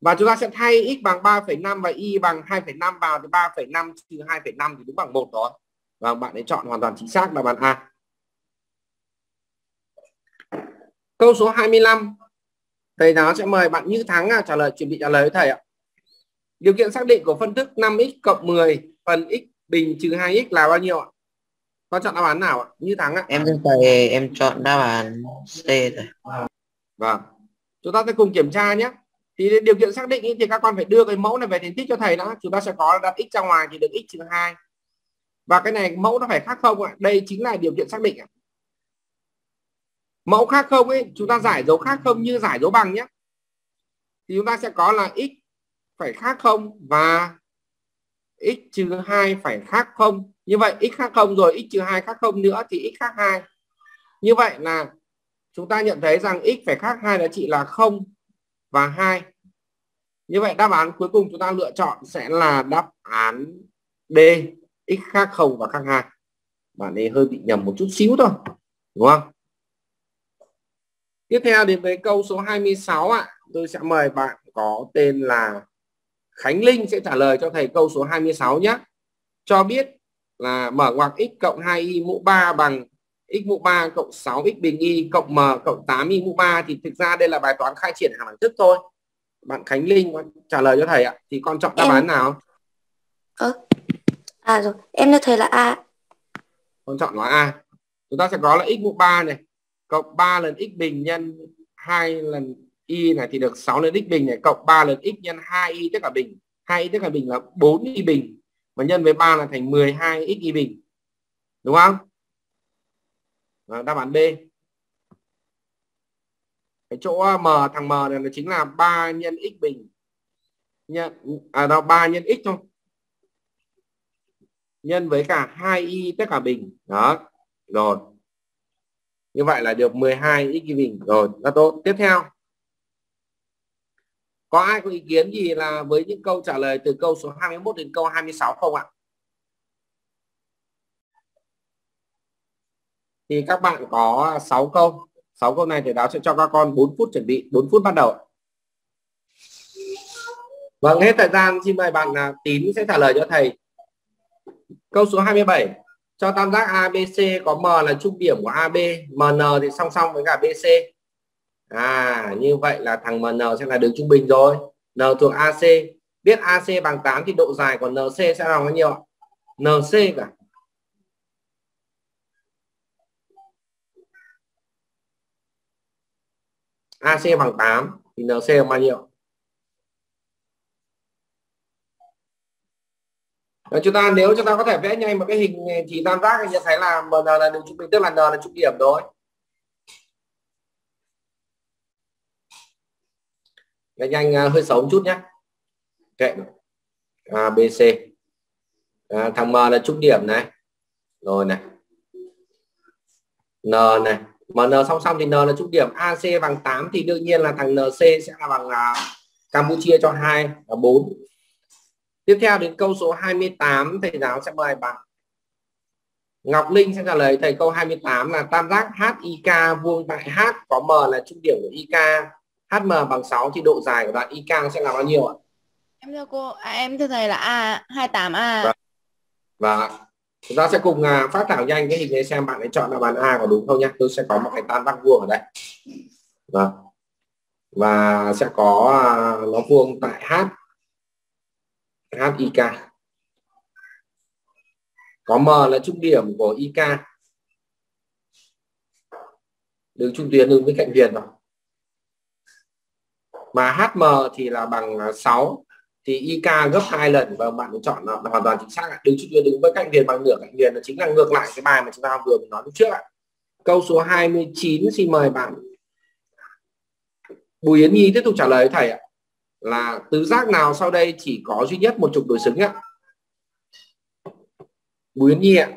Và chúng ta sẽ thay x bằng 3,5 và y bằng 2,5 vào thì 3,5 trừ 2,5 thì đúng bằng 1 đó. Và bạn ấy chọn hoàn toàn chính xác đáp án A. Câu số 25. Thầy giáo sẽ mời bạn Như Thắng à, trả lời chuẩn bị trả lời với thầy ạ. điều kiện xác định của phân thức 5x cộng 10 phần x bình trừ 2x là bao nhiêu ạ? Con chọn đáp án nào ạ? Như thắng ạ. Em thầy em chọn đáp án C rồi vâng. Chúng ta sẽ cùng kiểm tra nhé. Thì điều kiện xác định ý, thì các con phải đưa cái mẫu này về thành tích cho thầy đã. Chúng ta sẽ có đặt x ra ngoài thì được x trừ 2 và cái này mẫu nó phải khác không ạ? Đây chính là điều kiện xác định ạ. Mẫu khác không ấy, chúng ta giải dấu khác không như giải dấu bằng nhé. Thì chúng ta sẽ có là x phải khác không và x trừ 2 phải khác không. Như vậy, x khác không rồi, x trừ 2 khác không nữa thì x khác 2 như vậy là chúng ta nhận thấy rằng x phải khác hai giá trị là 0 và 2 như vậy, đáp án cuối cùng chúng ta lựa chọn sẽ là đáp án D x khác 0 và khác 2 bạn ấy hơi bị nhầm một chút xíu thôi đúng không? Tiếp theo đến với câu số 26 ạ. Tôi sẽ mời bạn có tên là Khánh Linh sẽ trả lời cho thầy câu số 26 nhé. Cho biết là mở ngoặc x cộng 2y mũ 3 bằng x mũ 3 cộng 6x bình y cộng m cộng 8y mũ 3 thì thực ra đây là bài toán khai triển hàm đẳng thức thôi. Bạn Khánh Linh trả lời cho thầy ạ. Thì con chọn đáp án nào? Ờ à rồi, em cho thầy là a con chọn là a. Chúng ta sẽ có là x mũ 3 này, cộng 3 lần x bình nhân 2 lần y này thì được 6 lần x bình này, cộng 3 lần x nhân 2y tất cả bình. 2y tất cả bình là 4y bình và nhân với 3 là thành 12 xy bình. Đúng không? Và đáp án B. Cái chỗ ờ, m thằng m này nó chính là 3 nhân x bình. Nhân à đó 3 nhân x thôi nhân với cả 2y tất cả bình. Đó, rồi. Như vậy là được 12 x y bình. Rồi là tốt. Tiếp theo. Có ai có ý kiến gì là với những câu trả lời từ câu số 21 đến câu 26 không ạ? Thì các bạn có 6 câu. 6 câu này thì đáo sẽ cho các con 4 phút chuẩn bị 4 phút bắt đầu. Vâng hết thời gian. Xin mời bạn à, tín sẽ trả lời cho thầy câu số 27 cho tam giác ABC có M là trung điểm của AB MN thì song song với cả BC à như vậy là thằng MN sẽ là đường trung bình rồi. N thuộc AC biết AC bằng 8 thì độ dài của NC sẽ là bao nhiêu ạ? NC cả. AC bằng 8 thì NC bằng bao nhiêu Và chúng ta nếu chúng ta có thể vẽ nhanh một cái hình thì tam giác thì nhận thấy là MN là đường trung bình tức là N là trung điểm rồi. Vẽ nhanh à, hơi xấu một chút nhé kệ A B C. À, thằng M là trung điểm này. Rồi này. N này. Mà N song song thì N là trung điểm. AC bằng 8 thì đương nhiên là thằng NC sẽ là bằng uh, Campuchia cho 2 là 4 tiếp theo đến câu số 28 thầy giáo sẽ mời bạn Ngọc Linh sẽ trả lời thầy câu 28 là tam giác HIK vuông tại H có M là trung điểm của IK HM bằng 6 thì độ dài của đoạn IK sẽ là bao nhiêu ạ? Em thưa cô, à, em thưa thầy là A 28A. Vâng. Và chúng ta sẽ cùng uh, phát thảo nhanh cái hình này xem bạn ấy chọn là bàn A có đúng không nhé. Tôi sẽ có một cái tan văn vuông ở đây. Vâng. Và sẽ có uh, nó vuông tại H HIK. Có M là trung điểm của IK. Đường trung tuyến đường với cạnh viền rồi. Mà HM thì là bằng 6 thì IK gấp hai lần và bạn chọn là hoàn toàn chính xác đứng tuyến, đứng với cạnh viền bằng nửa cạnh viền là chính là ngược lại cái bài mà chúng ta vừa nói lúc trước ạ. Câu số 29 xin mời bạn Bùi Yến Nhi tiếp tục trả lời thầy ạ là tứ giác nào sau đây chỉ có duy nhất một trục đối xứng ạ? Bùi Yến Nhi ạ.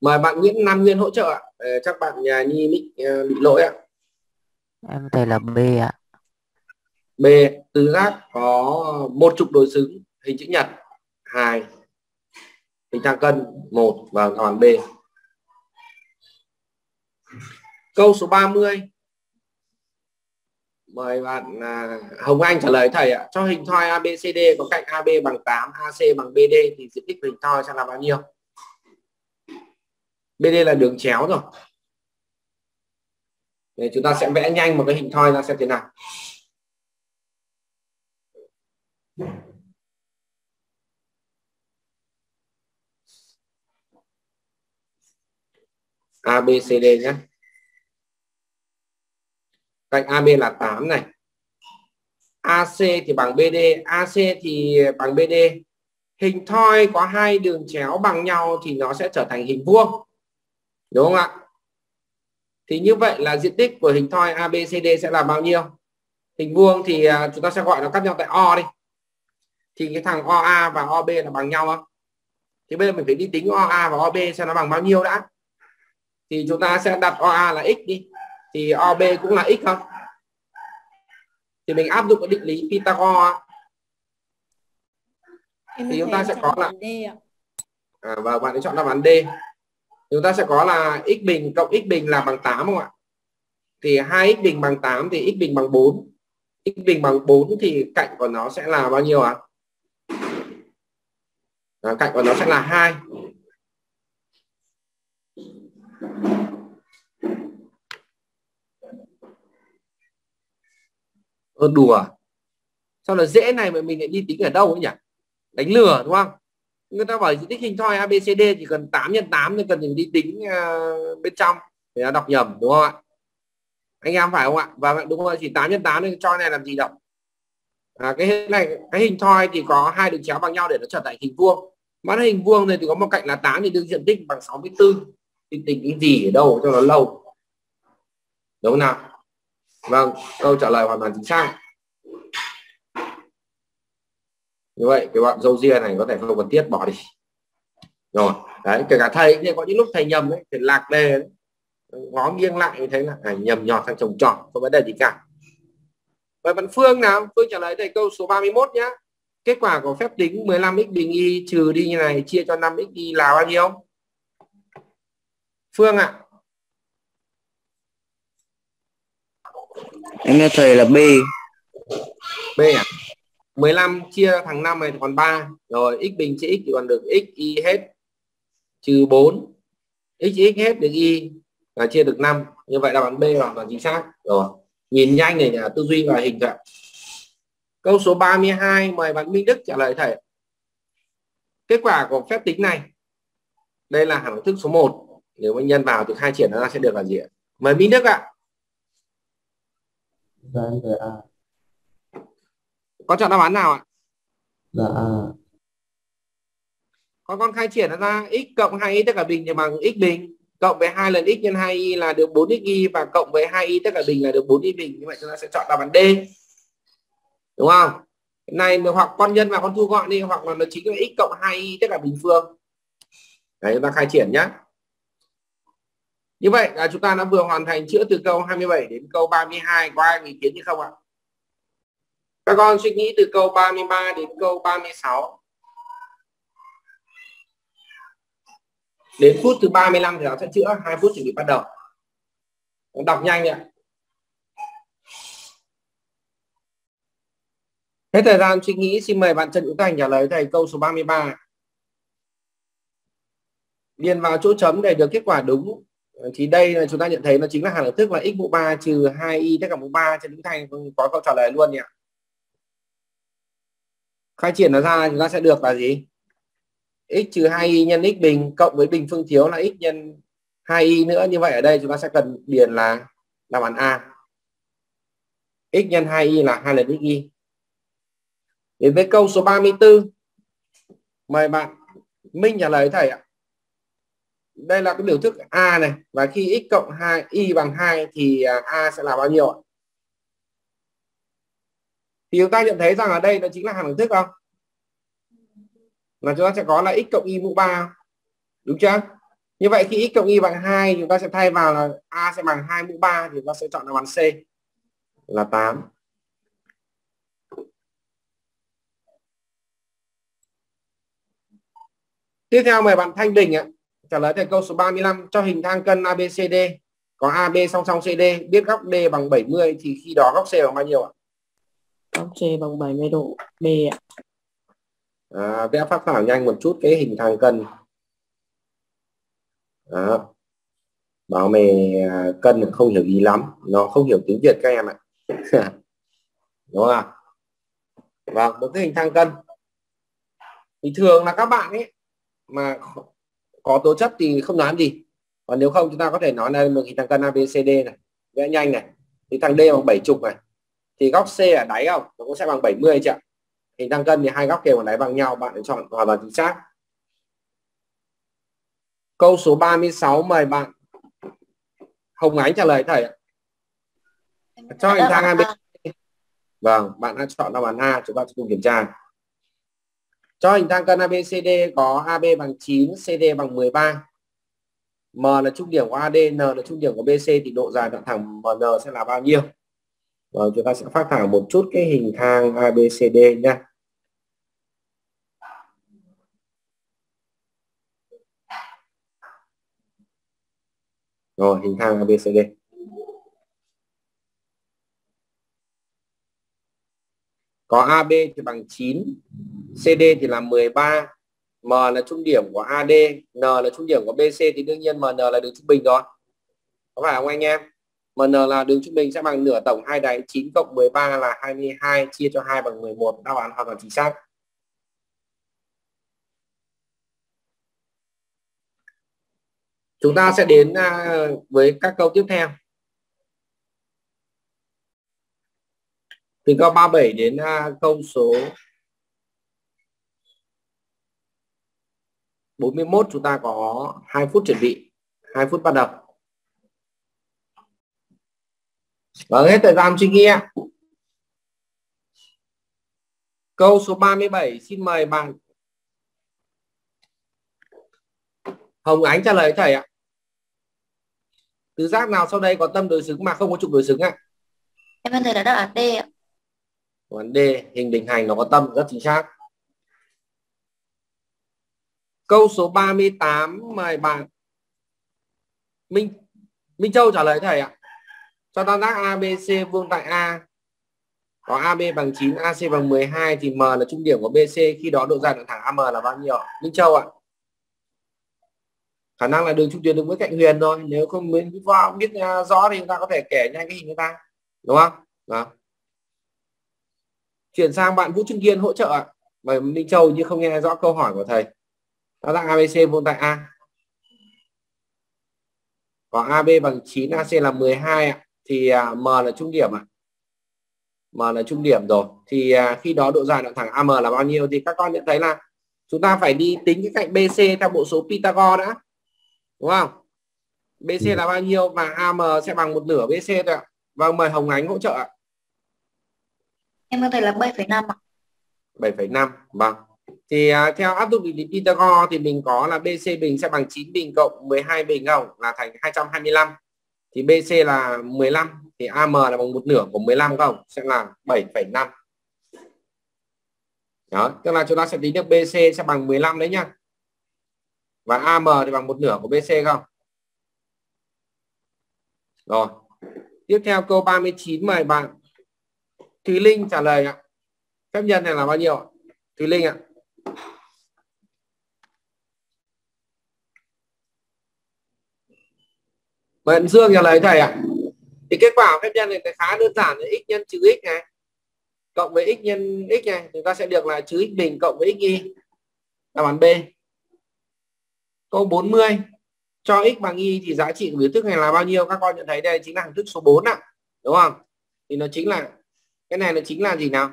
Mời bạn Nguyễn Nam Nguyên hỗ trợ ạ. Ờ, chắc bạn nhà Nhi bị, ờ, bị lỗi ạ. Em thầy là B ạ. B tứ giác có một trục đối xứng hình chữ nhật hai. Hình thang cân một và hoàn B câu số 30 mời bạn à, Hồng Anh trả lời thầy ạ cho hình thoi ABCD có cạnh AB bằng 8 AC bằng BD thì diện tích hình thoi sẽ là bao nhiêu? BD là đường chéo rồi. Để chúng ta sẽ vẽ nhanh một cái hình thoi ra xem thế nào. ABCD nhé cạnh AB là 8 này. AC thì bằng BD AC thì bằng BD hình thoi có hai đường chéo bằng nhau thì nó sẽ trở thành hình vuông. Đúng không ạ? Thì như vậy là diện tích của hình thoi ABCD sẽ là bao nhiêu? Hình vuông thì à, chúng ta sẽ gọi nó cắt nhau tại O đi. Thì cái thằng OA và OB là bằng nhau không? Thì bây giờ mình phải đi tính OA và OB xem nó bằng bao nhiêu đã. Thì chúng ta sẽ đặt OA là x đi thì OB cũng là x không? Thì mình áp dụng cái định lý Pythagore thì chúng ta sẽ có là à, và bạn ấy chọn đáp án D. Chúng ta sẽ có là x bình cộng x bình là bằng 8 không ạ? Thì 2x bình bằng 8 thì x bình bằng 4 x bình bằng 4 thì cạnh của nó sẽ là bao nhiêu ạ? À? cạnh của nó sẽ là 2 Ơ đùa. Sao là dễ này mà mình lại đi tính ở đâu ấy nhỉ? Đánh lừa đúng không? Người ta bảo diện tích hình thoi ABCD chỉ cần 8 nhân 8 nên cần mình đi tính uh, bên trong để đọc nhầm đúng không ạ? Anh em phải không ạ? Và đúng rồi chỉ 8 nhân 8 nên cho này làm gì đâu? À, cái này cái hình thoi thì có hai đường chéo bằng nhau để nó trở thành hình vuông. Mà hình vuông này thì có một cạnh là 8 thì đương diện tích bằng 64 thì tính cái gì ở đâu cho nó lâu? Đúng không nào? Vâng câu trả lời hoàn toàn chính xác. Như vậy cái bạn dâu ria này có thể không cần thiết bỏ đi. Rồi đấy kể cả thầy thì có những lúc thầy nhầm ấy thì lạc đề ngó nghiêng lại như thấy là à, nhầm nhọt sang trồng trọt không vấn đề gì cả. Vậy bạn Phương nào? Phương trả lời thầy câu số 31 nhá. Kết quả của phép tính 15x bình y trừ đi như này chia cho 5x y là bao nhiêu? Phương ạ. à. Em nghe thầy là B. B à? 15 chia thằng 5 này còn 3 rồi, x bình chia x thì còn được x, y hết. Trừ 4 x x hết được y là chia được 5 như vậy là bạn B hoàn toàn chính xác. Rồi, nhìn nhanh này là tư duy và hình dạng. Câu số 32 mời bạn Minh Đức trả lời thầy. Kết quả của phép tính này. Đây là hàm thức số 1 nếu mà nhân vào từ hai triển nó ra sẽ được là gì ạ? Mời Minh Đức ạ dạ em về A con chọn đáp án nào ạ? Dạ A con con khai triển nó ra x cộng 2y tất cả bình thì bằng x bình. Cộng với hai lần x nhân 2y là được 4xy và cộng với 2y tất cả bình là được 4y bình. Như vậy chúng ta sẽ chọn đáp án D. Đúng không? Này hoặc con nhân và con thu gọn đi hoặc là nó chính là x cộng 2y tất cả bình phương. Đấy chúng ta khai triển nhé như vậy là chúng ta đã vừa hoàn thành chữa từ câu 27 đến câu 32 có ai ý kiến gì không ạ? Các con suy nghĩ từ câu 33 đến câu 36 đến phút thứ 35 thì nó sẽ chữa 2 phút chuẩn bị bắt đầu. Đọc nhanh ạ. Hết thời gian suy nghĩ, xin mời bạn Trần Hữu Thành trả lời thầy câu số 33 điền vào chỗ chấm để được kết quả đúng. Ờ, thì đây là chúng ta nhận thấy nó chính là hàm lập thức là x mũ 3 trừ 2y tất cả mũ 3 trên đứng Thành có câu trả lời luôn nhỉ? Khai triển nó ra, chúng ta sẽ được là gì? X trừ 2y nhân x bình cộng với bình phương thiếu là x nhân 2y nữa. Như vậy ở đây chúng ta sẽ cần điền là đáp án A. X nhân 2y là 2 lần xy đến với câu số 34 mời bạn Minh trả lời thầy ạ đây là cái biểu thức A này, và khi x cộng 2 y bằng 2 thì à, A sẽ là bao nhiêu ạ? Thì chúng ta nhận thấy rằng ở đây nó chính là hàm biểu thức không? Là chúng ta sẽ có là x cộng y mũ 3 đúng chưa? Như vậy khi x cộng y bằng 2 chúng ta sẽ thay vào là a sẽ bằng 2 mũ 3 thì chúng ta sẽ chọn là bằng C. Là 8 tiếp theo mời bạn Thanh Đình ạ trả lời thầy câu số 35 cho hình thang cân ABCD có AB song song CD biết góc D bằng 70 thì khi đó góc C bằng bao nhiêu ạ? Góc C bằng 70 độ B ạ. À, vẽ phát thảo nhanh một chút cái hình thang cân. Đó. bảo mày à, cân không hiểu ý lắm nó không hiểu tiếng việt các em ạ. (laughs) Đúng không ạ? Vâng một cái hình thang cân. Thì thường là các bạn ấy mà có tố chất thì không nói gì. Còn nếu không, chúng ta có thể nói là một hình thang cân ABCD này, vẽ nhanh này, thì thằng D bằng 70 này. Thì góc C ở đáy không? Nó cũng sẽ bằng 70 chưa hình thang cân thì hai góc kề bằng đáy bằng nhau, bạn chọn hoàn toàn chính xác. Câu số 36 mời bạn Hồng Ánh trả lời thầy cho hình thang ABCD. vâng bạn đã chọn đáp án A, chúng ta cùng kiểm tra cho hình thang cân ABCD có AB bằng 9 CD bằng 13 M là trung điểm của AD N là trung điểm của BC thì độ dài đoạn thẳng MN sẽ là bao nhiêu? Rồi, chúng ta sẽ phát thảo một chút cái hình thang ABCD nha. Rồi, hình thang ABCD có AB thì bằng 9 CD thì là 13 M là trung điểm của AD N là trung điểm của BC thì đương nhiên MN là đường trung bình rồi. Có phải không anh em? MN là đường trung bình sẽ bằng nửa tổng hai đáy 9 cộng 13 là 22 chia cho 2 bằng 11 đáp án hoàn toàn chính xác. Chúng ta sẽ đến à, với các câu tiếp theo. Từ câu 37 đến à, câu số 41 chúng ta có 2 phút chuẩn bị 2 phút bắt đầu Vâng, hết thời gian suy nghĩ ạ. Câu số 37 xin mời bạn Hồng Ánh trả lời thầy ạ. Tứ giác nào sau đây có tâm đối xứng mà không có trục đối xứng ạ? Em ăn thầy là đáp án D ạ còn D hình bình hành nó có tâm rất chính xác. Câu số 38 mời bạn Minh Minh Châu trả lời thầy ạ. Cho tam giác ABC vuông tại A có AB bằng 9, AC bằng 12 thì M là trung điểm của BC khi đó độ dài đoạn thẳng AM là bao nhiêu? Minh Châu ạ. Khả năng là đường trung tuyến đứng với cạnh Huyền thôi. Nếu không biết biết rõ thì chúng ta có thể kể nhanh cái hình người ta. Đúng không? Đó. Chuyển sang bạn Vũ Trung Kiên hỗ trợ ạ. Bởi Minh Châu như không nghe rõ câu hỏi của thầy. Tam giác ABC vuông tại A. Có AB bằng 9, AC là 12 ạ thì à, M là trung điểm ạ. M là trung điểm rồi. Thì à, khi đó độ dài đoạn thẳng AM là bao nhiêu thì các con nhận thấy là chúng ta phải đi tính cái cạnh BC theo bộ số Pythagore đã. Đúng không? BC là bao nhiêu và AM sẽ bằng một nửa BC thôi ạ. Vâng mời Hồng Ánh hỗ trợ ạ. Em có thể là 7,5 ạ. 7,5 vâng. Thì à, theo áp dụng định lý Pythagore thì mình có là BC bình sẽ bằng 9 bình cộng 12 bình không là thành 225 thì BC là 15 thì AM là bằng một nửa của 15 không sẽ là 7,5 đó tức là chúng ta sẽ tính được BC sẽ bằng 15 đấy nhá. Và AM thì bằng một nửa của BC không? Rồi. Tiếp theo câu 39 mời bạn. Thúy Linh trả lời ạ phép nhân này là bao nhiêu ạ Thúy Linh ạ Bận Dương trả lời thầy ạ. Thì kết quả phép nhân này khá đơn giản, là x nhân trừ x này cộng với x nhân x này, chúng ta sẽ được là trừ x bình cộng với x y. Đáp án B. Câu 40 cho x bằng y thì giá trị của biểu thức này là bao nhiêu? Các con nhận thấy đây chính là hằng thức số 4 ạ. Đúng không? Thì nó chính là cái này nó chính là gì nào?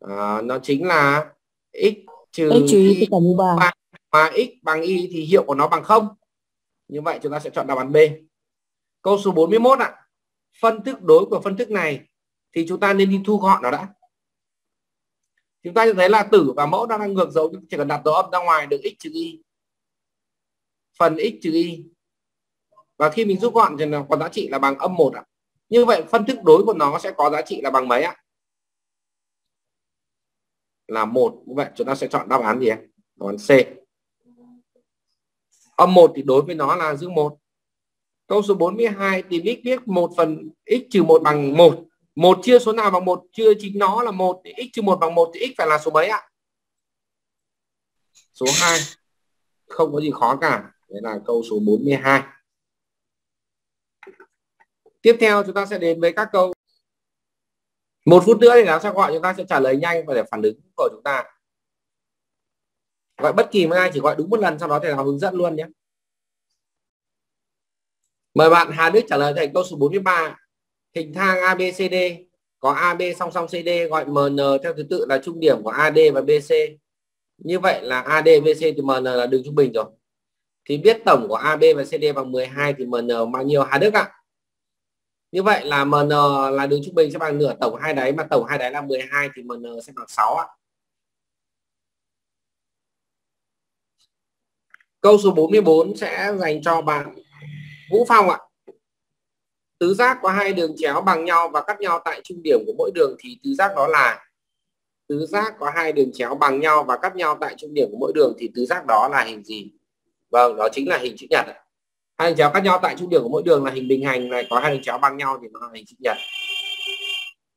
À, nó chính là x trừ y tất cả mũ 3 mà x bằng y thì hiệu của nó bằng không. Như vậy chúng ta sẽ chọn đáp án B. Câu số 41 ạ. Phân thức đối của phân thức này thì chúng ta nên đi thu gọn nó đã. Chúng ta thấy là tử và mẫu đang ngược dấu chỉ cần đặt dấu âm ra ngoài được x trừ y. Phần x trừ y. Và khi mình rút gọn thì có giá trị là bằng âm 1 ạ. Như vậy phân thức đối của nó sẽ có giá trị là bằng mấy ạ? Là một. Như vậy chúng ta sẽ chọn đáp án gì? Đáp án C. Âm 1 thì đối với nó là dương 1. Câu số 42 tìm x biết 1 phần x trừ 1 bằng 1. 1 chia số nào bằng 1 chưa chính nó là 1 thì x trừ 1 bằng 1 thì x phải là số mấy ạ? Số 2. Không có gì khó cả. Đấy là câu số 42 tiếp theo chúng ta sẽ đến với các câu. Một phút nữa thì làm sao gọi chúng ta sẽ trả lời nhanh và để phản ứng của chúng ta. Gọi bất kỳ một ai chỉ gọi đúng một lần, sau đó thầy nào hướng dẫn luôn nhé. Mời bạn Hà Đức trả lời thành câu số 43 hình thang ABCD có AB song song CD gọi MN theo thứ tự là trung điểm của AD và BC như vậy là AD BC thì MN là đường trung bình rồi. Thì biết tổng của AB và CD bằng 12 thì MN bao nhiêu? Hà Đức ạ như vậy là MN là đường trung bình sẽ bằng nửa tổng hai đáy, mà tổng hai đáy là 12 thì MN sẽ bằng 6 ạ. Câu số 44 sẽ dành cho bạn Vũ Phong ạ. Tứ giác có hai đường chéo bằng nhau và cắt nhau tại trung điểm của mỗi đường thì tứ giác đó là tứ giác có hai đường chéo bằng nhau và cắt nhau tại trung điểm của mỗi đường thì tứ giác đó là hình gì? Vâng đó chính là hình chữ nhật hai đường chéo cắt nhau, tại trung điểm của mỗi đường là hình bình hành này, có hai đường chéo bằng nhau thì nó là hình chữ nhật.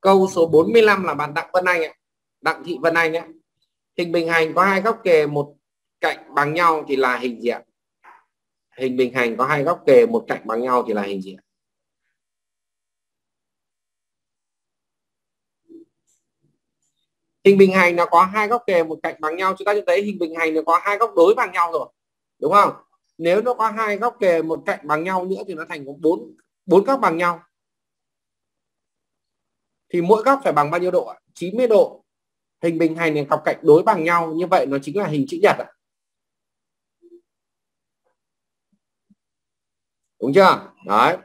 Câu số 45 là bạn Đặng Vân Anh ạ. Đặng Thị Vân Anh ạ. Hình bình hành có hai góc kề một cạnh bằng nhau thì là hình gì ạ? Hình bình hành có hai góc kề một cạnh bằng nhau thì là hình gì ạ? Hình bình hành nó có hai góc kề một cạnh bằng nhau. Chúng ta nhận thấy hình bình hành nó có hai góc đối bằng nhau rồi, đúng không? Nếu nó có hai góc kề, một cạnh bằng nhau nữa thì nó thành có bốn bốn góc bằng nhau. Thì mỗi góc phải bằng bao nhiêu độ ạ? 90 độ. Hình bình hành này cặp cạnh đối bằng nhau, như vậy nó chính là hình chữ nhật ạ. Đúng chưa? Đấy.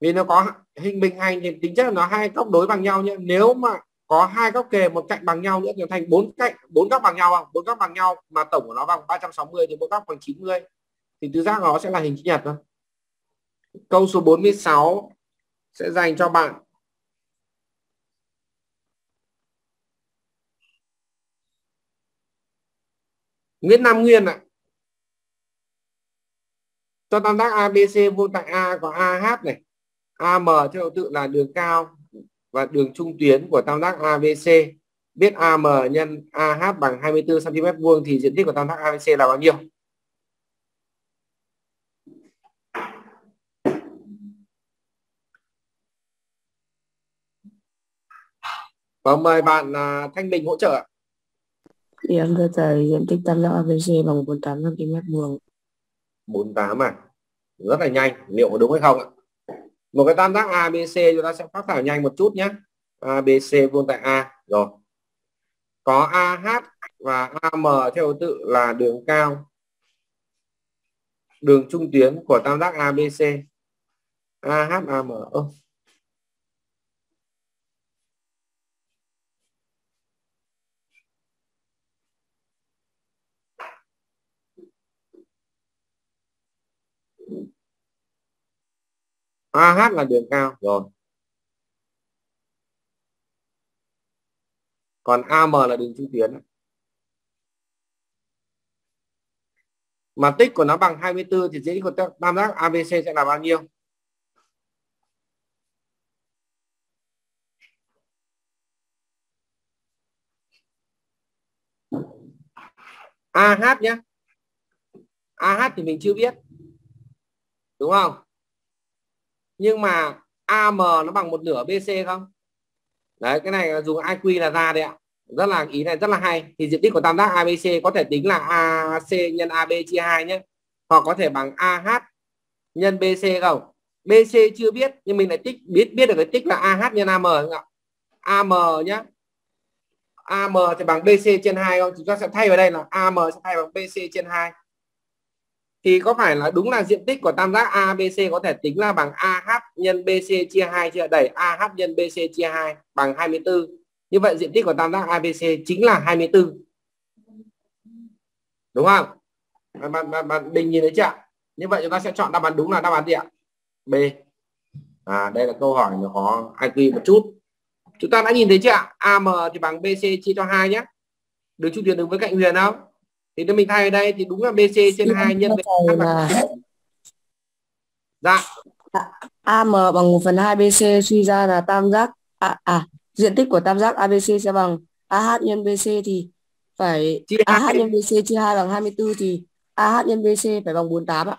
Vì nó có hình bình hành thì tính chất là nó hai góc đối bằng nhau nhé. Nếu mà có hai góc kề, một cạnh bằng nhau nữa thì thành bốn cạnh, bốn góc bằng nhau không? Bốn góc bằng nhau mà tổng của nó bằng 360 thì mỗi góc bằng 90 thì tứ giác nó sẽ là hình chữ nhật thôi. Câu số 46 sẽ dành cho bạn. Nguyễn Nam Nguyên ạ. Cho tam giác ABC vuông tại A có AH này. AM theo tự là đường cao và đường trung tuyến của tam giác ABC biết AM nhân AH bằng 24 cm vuông thì diện tích của tam giác ABC là bao nhiêu? Và mời bạn uh, Thanh Bình hỗ trợ. Em thưa thầy diện tích tam giác ABC bằng 48 cm vuông. 48 à? Rất là nhanh, liệu có đúng hay không ạ? Một cái tam giác ABC chúng ta sẽ phát thảo nhanh một chút nhé. ABC vuông tại A. Rồi. Có AH và AM theo tự là đường cao. Đường trung tuyến của tam giác ABC AH AM ơ AH là đường cao. Rồi. Còn AM là đường trung tuyến. Mà tích của nó bằng 24 thì diện tích của tam giác ABC sẽ là bao nhiêu? AH nhé AH thì mình chưa biết. Đúng không? Nhưng mà AM nó bằng một nửa BC không? Đấy, cái này dùng IQ là ra đấy ạ. Rất là, ý này rất là hay. Thì diện tích của tam giác ABC có thể tính là AC nhân AB chia 2 nhé. Hoặc có thể bằng AH nhân BC không? BC chưa biết, nhưng mình lại tích, biết biết được cái tích là AH nhân AM không ạ. AM nhé AM thì bằng BC trên 2 không? Chúng ta sẽ thay vào đây là AM sẽ thay bằng BC trên 2 thì có phải là đúng là diện tích của tam giác ABC có thể tính là bằng AH nhân BC chia 2 chưa đẩy AH nhân BC chia 2 bằng 24 như vậy diện tích của tam giác ABC chính là 24 đúng không? Bạn bạn bạn Bình nhìn thấy chưa như vậy chúng ta sẽ chọn đáp án đúng là đáp án gì ạ? B. À đây là câu hỏi nó khó IQ một chút. Chúng ta đã nhìn thấy chưa ạ? AM thì bằng BC chia cho 2 nhé. Đường trung tuyến đứng với cạnh huyền không? Thì nếu mình thay ở đây thì đúng là BC trên 2 nhân với là dạ AM bằng 1 phần 2 BC suy ra là tam giác à, à diện tích của tam giác ABC sẽ bằng AH nhân BC thì phải chia AH nhân BC chia 2 bằng 24 thì AH nhân BC phải bằng 48 ạ.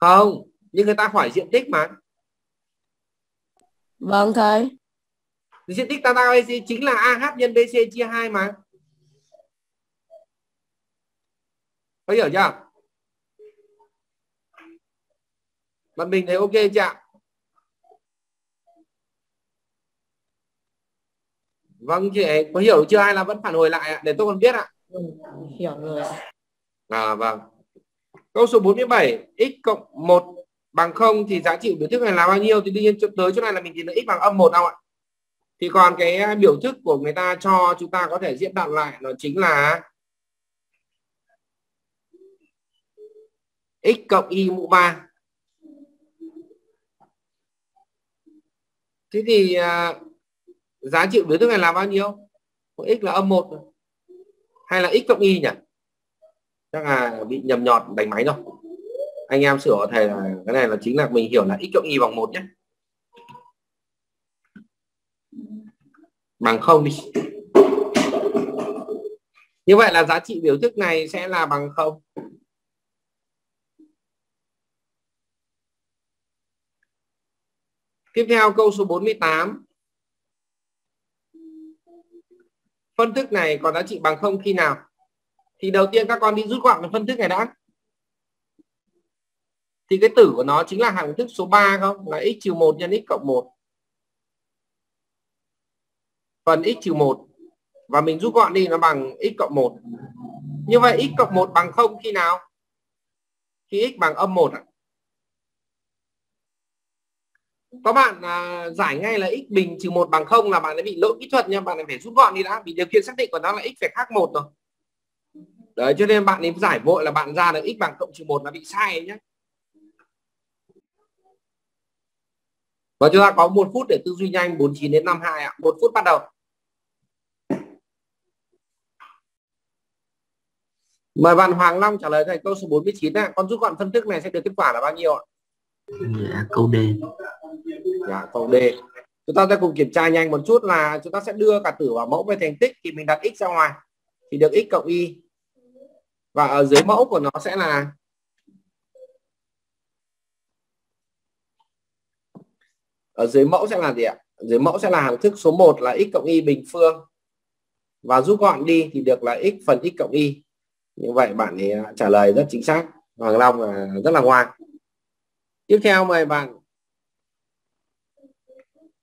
không nhưng người ta hỏi diện tích mà Vâng thầy. Diện tích tam giác ABC chính là AH nhân BC chia 2 mà. Có hiểu chưa? Bạn mình thấy ok chưa ạ? Vâng chị ấy có hiểu chưa hay là vẫn phản hồi lại ạ để tôi còn biết ạ. Ừ, hiểu rồi. À vâng. Câu số 47 x cộng 1 bằng 0 thì giá trị biểu thức này là bao nhiêu thì đương nhiên tới chỗ này là mình tìm được x bằng âm 1 không ạ? Thì còn cái biểu thức của người ta cho chúng ta có thể diễn đạt lại nó chính là x cộng y mũ 3. Thế thì à, giá trị biểu thức này là bao nhiêu? x là âm 1. Hay là x cộng y nhỉ? chắc là bị nhầm nhọt đánh máy rồi anh em sửa thầy là cái này là chính là mình hiểu là x cộng y bằng một nhé bằng không đi như vậy là giá trị biểu thức này sẽ là bằng không tiếp theo, câu số 48 phân thức này có giá trị bằng không khi nào? Thì đầu tiên các con đi rút gọn cái phân thức này đã. Thì cái tử của nó chính là hàm thức số 3 không? Là x trừ 1 nhân x cộng 1 phần x trừ 1 và mình rút gọn đi, nó bằng x cộng 1 như vậy x cộng 1 bằng 0 khi nào? Khi x bằng âm 1 ạ. À? Các bạn à, giải ngay là x bình trừ 1 bằng 0 là bạn đã bị lỗi kỹ thuật nha bạn phải rút gọn đi đã vì điều kiện xác định của nó là x phải khác 1 rồi. Đấy cho nên bạn ấy giải vội là bạn ra được x bằng cộng trừ một là bị sai nhé và chúng ta có một phút để tư duy nhanh 49 đến 52 ạ. Một phút bắt đầu. Mời bạn Hoàng Long trả lời thầy câu số 49 ạ. Con rút gọn phân thức này sẽ được kết quả là bao nhiêu ạ? Dạ câu D. Dạ câu D. Chúng ta sẽ cùng kiểm tra nhanh một chút là chúng ta sẽ đưa cả tử vào mẫu về thành tích thì mình đặt x ra ngoài. Thì được x cộng y. Và ở dưới mẫu của nó sẽ là ở dưới mẫu sẽ là gì ạ? Dưới mẫu sẽ là hằng thức số 1 là x cộng y bình phương. Và rút gọn đi thì được là x phần x cộng y. Như vậy bạn ấy à, trả lời rất chính xác. Hoàng Long à, rất là ngoan tiếp theo mời bạn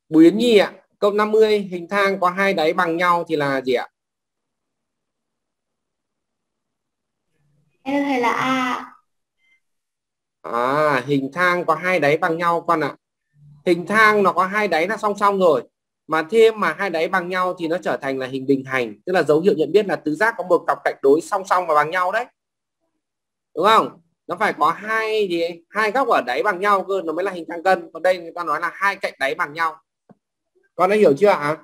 Bùi Yến Nhi ạ câu 50 hình thang có hai đáy bằng nhau thì là gì ạ Em thầy là A. À, hình thang có hai đáy bằng nhau con ạ. Hình thang nó có hai đáy là song song rồi. Mà thêm mà hai đáy bằng nhau thì nó trở thành là hình bình hành. Tức là dấu hiệu nhận biết là tứ giác có một cặp cạnh đối song song và bằng nhau đấy. Đúng không? Nó phải có hai gì? Hai góc ở đáy bằng nhau cơ nó mới là hình thang cân. Còn đây người ta nói là hai cạnh đáy bằng nhau. Con đã hiểu chưa ạ?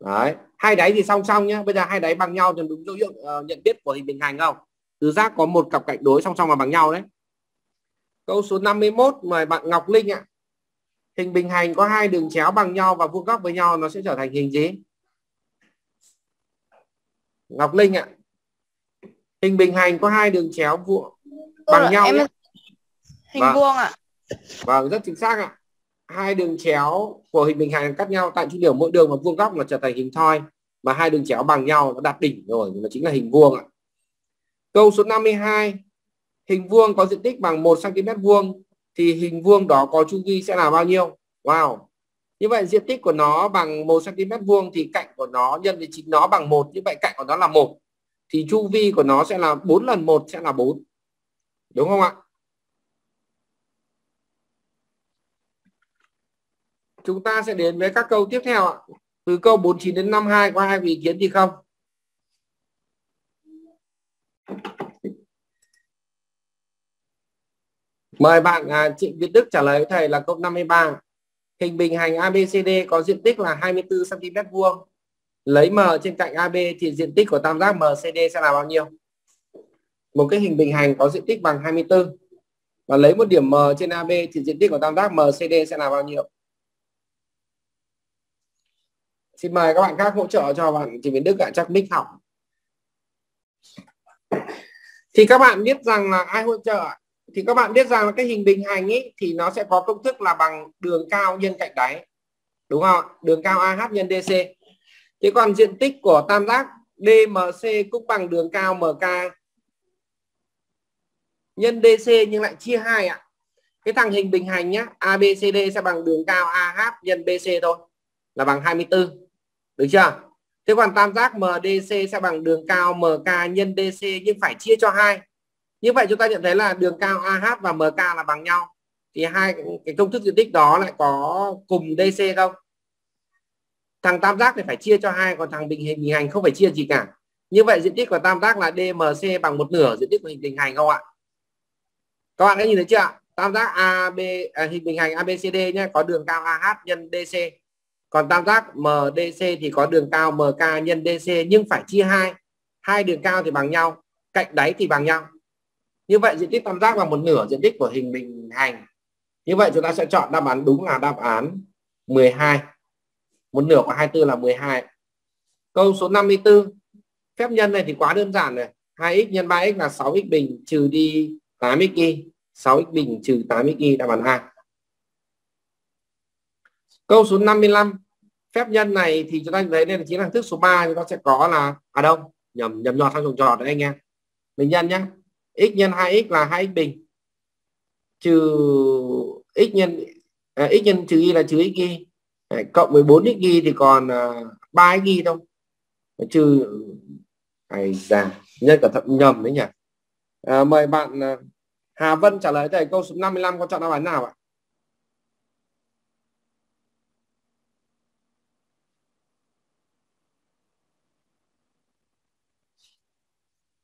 Đấy hai đáy thì song song nhé bây giờ hai đáy bằng nhau thì đúng dấu hiệu uh, nhận biết của hình bình hành không? Tứ giác có một cặp cạnh đối song song và bằng nhau đấy. Câu số 51 mời bạn Ngọc Linh ạ. Hình bình hành có hai đường chéo bằng nhau và vuông góc với nhau nó sẽ trở thành hình gì? Ngọc Linh ạ hình bình hành có hai đường chéo vuông bằng nhau em... hình vâng. vuông ạ vâng rất chính xác ạ hai đường chéo của hình bình hành cắt nhau tại trung điểm mỗi đường và vuông góc là trở thành hình thoi và hai đường chéo bằng nhau nó đạt đỉnh rồi nó chính là hình vuông ạ. Câu số 52 hình vuông có diện tích bằng 1 cm vuông thì hình vuông đó có chu vi sẽ là bao nhiêu? Wow. Như vậy diện tích của nó bằng 1 cm vuông thì cạnh của nó nhân với chính nó bằng 1 như vậy cạnh của nó là 1 thì chu vi của nó sẽ là 4 lần 1 sẽ là 4. Đúng không ạ? chúng ta sẽ đến với các câu tiếp theo ạ. Từ câu 49 đến 52 có hai ý kiến gì không? Mời bạn à, Trịnh Việt Đức trả lời với thầy là câu 53. Hình bình hành ABCD có diện tích là 24 cm vuông. Lấy M trên cạnh AB thì diện tích của tam giác MCD sẽ là bao nhiêu? Một cái hình bình hành có diện tích bằng 24 và lấy một điểm M trên AB thì diện tích của tam giác MCD sẽ là bao nhiêu? Xin mời các bạn khác hỗ trợ cho bạn chị Việt Đức ạ, chắc mic học. Thì các bạn biết rằng là ai hỗ trợ thì các bạn biết rằng là cái hình bình hành ấy thì nó sẽ có công thức là bằng đường cao nhân cạnh đáy đúng không đường cao AH nhân DC thế còn diện tích của tam giác DMC cũng bằng đường cao MK nhân DC nhưng lại chia hai ạ. Cái thằng hình bình hành nhá ABCD sẽ bằng đường cao AH nhân BC thôi, là bằng 24 được chưa? Thế còn tam giác MDC sẽ bằng đường cao MK nhân DC nhưng phải chia cho hai. Như vậy chúng ta nhận thấy là đường cao AH và MK là bằng nhau. Thì hai cái công thức diện tích đó lại có cùng DC không? Thằng tam giác thì phải chia cho hai còn thằng bình hình bình hành không phải chia gì cả. Như vậy diện tích của tam giác là DMC bằng một nửa diện tích của hình bình hành không ạ? Các bạn đã nhìn thấy chưa tam giác AB à, hình bình hành ABCD nhé có đường cao AH nhân DC còn tam giác MDC thì có đường cao MK nhân DC nhưng phải chia hai. Hai đường cao thì bằng nhau cạnh đáy thì bằng nhau. Như vậy diện tích tam giác bằng một nửa diện tích của hình bình hành. Như vậy chúng ta sẽ chọn đáp án đúng là đáp án 12 một nửa của 24 là 12 câu số 54 phép nhân này thì quá đơn giản này. 2x nhân 3x là 6x bình trừ đi 8x y. 6x bình trừ 8x y đáp án A. Câu số 55 phép nhân này thì chúng ta thấy đây là chính là thức số 3 chúng ta sẽ có là à đâu nhầm nhầm nhọt sang trồng trọt đấy anh em. Mình nhân nhé x nhân 2x là 2x bình. Trừ x nhân à, x nhân trừ y là trừ x y. Đấy, cộng 14 x ghi thì còn uh, 3 x ghi thôi. Trừ ai già nhân cả thận nhầm đấy nhỉ? À, mời bạn uh, Hà Vân trả lời thầy câu số 55 có chọn đáp án nào ạ?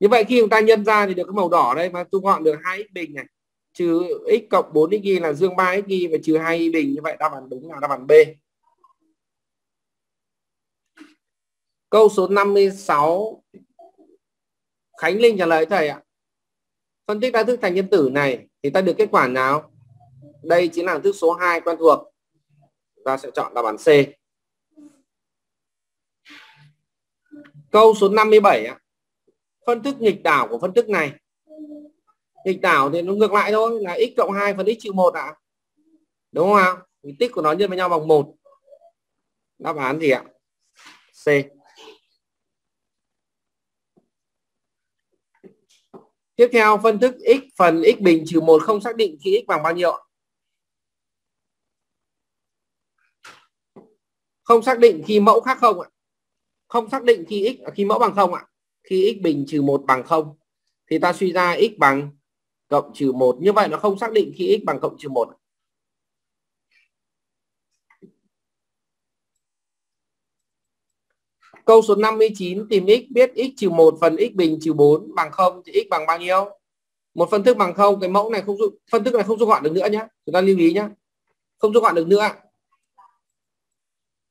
Như vậy khi chúng ta nhân ra thì được cái màu đỏ đây mà thu gọn được 2x bình này. Trừ x cộng 4x ghi là dương 3x ghi và trừ 2 y bình như vậy đáp án đúng là đáp án B. câu số 56 Khánh Linh trả lời thầy ạ. Phân tích đa thức thành nhân tử này thì ta được kết quả nào? Đây chính là thức số 2 quen thuộc. Ta sẽ chọn đáp án C. Câu số 57 ạ. Phân thức nghịch đảo của phân thức này. Nghịch đảo thì nó ngược lại thôi, là x cộng 2 phần x trừ 1 ạ. Đúng không ạ? Tích của nó nhân với nhau bằng 1 đáp án gì ạ? C. Tiếp theo, phân thức x, phần x bình trừ 1 không xác định khi x bằng bao nhiêu Không xác định khi mẫu khác không ạ. Không xác định khi x à, khi mẫu bằng không ạ. Khi x bình trừ 1 bằng không, thì ta suy ra x bằng cộng trừ 1. Như vậy nó không xác định khi x bằng cộng trừ 1. Câu số 59 tìm x biết x trừ 1 phần x bình trừ 4 bằng 0 thì x bằng bao nhiêu? Một phân thức bằng 0, cái mẫu này không giúp phân thức này không rút gọn được nữa nhé. Chúng ta lưu ý nhé. Không rút gọn được nữa.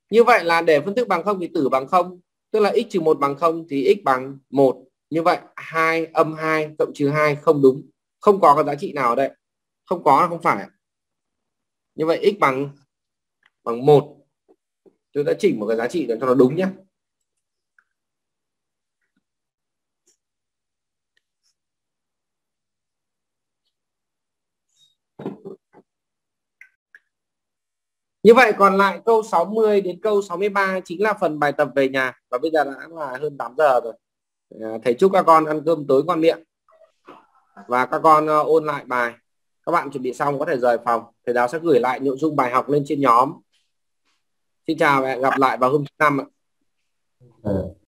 Như vậy là để phân thức bằng 0 thì tử bằng 0, tức là x trừ 1 bằng 0 thì x bằng 1. Như vậy 2 âm 2 cộng trừ 2 không đúng. Không có cái giá trị nào ở đây. Không có là không phải. Như vậy x bằng bằng 1. Chúng ta chỉnh một cái giá trị để cho nó đúng nhé. Như vậy còn lại câu 60 đến câu 63 chính là phần bài tập về nhà và bây giờ đã là hơn 8 giờ rồi. Ờ, thầy chúc các con ăn cơm tối ngon miệng và các con ờ, ôn lại bài. Các bạn chuẩn bị xong có thể rời phòng. Thầy giáo sẽ gửi lại nội dung bài học lên trên nhóm. Xin chào và hẹn gặp lại vào hôm thứ năm ạ. Ờ.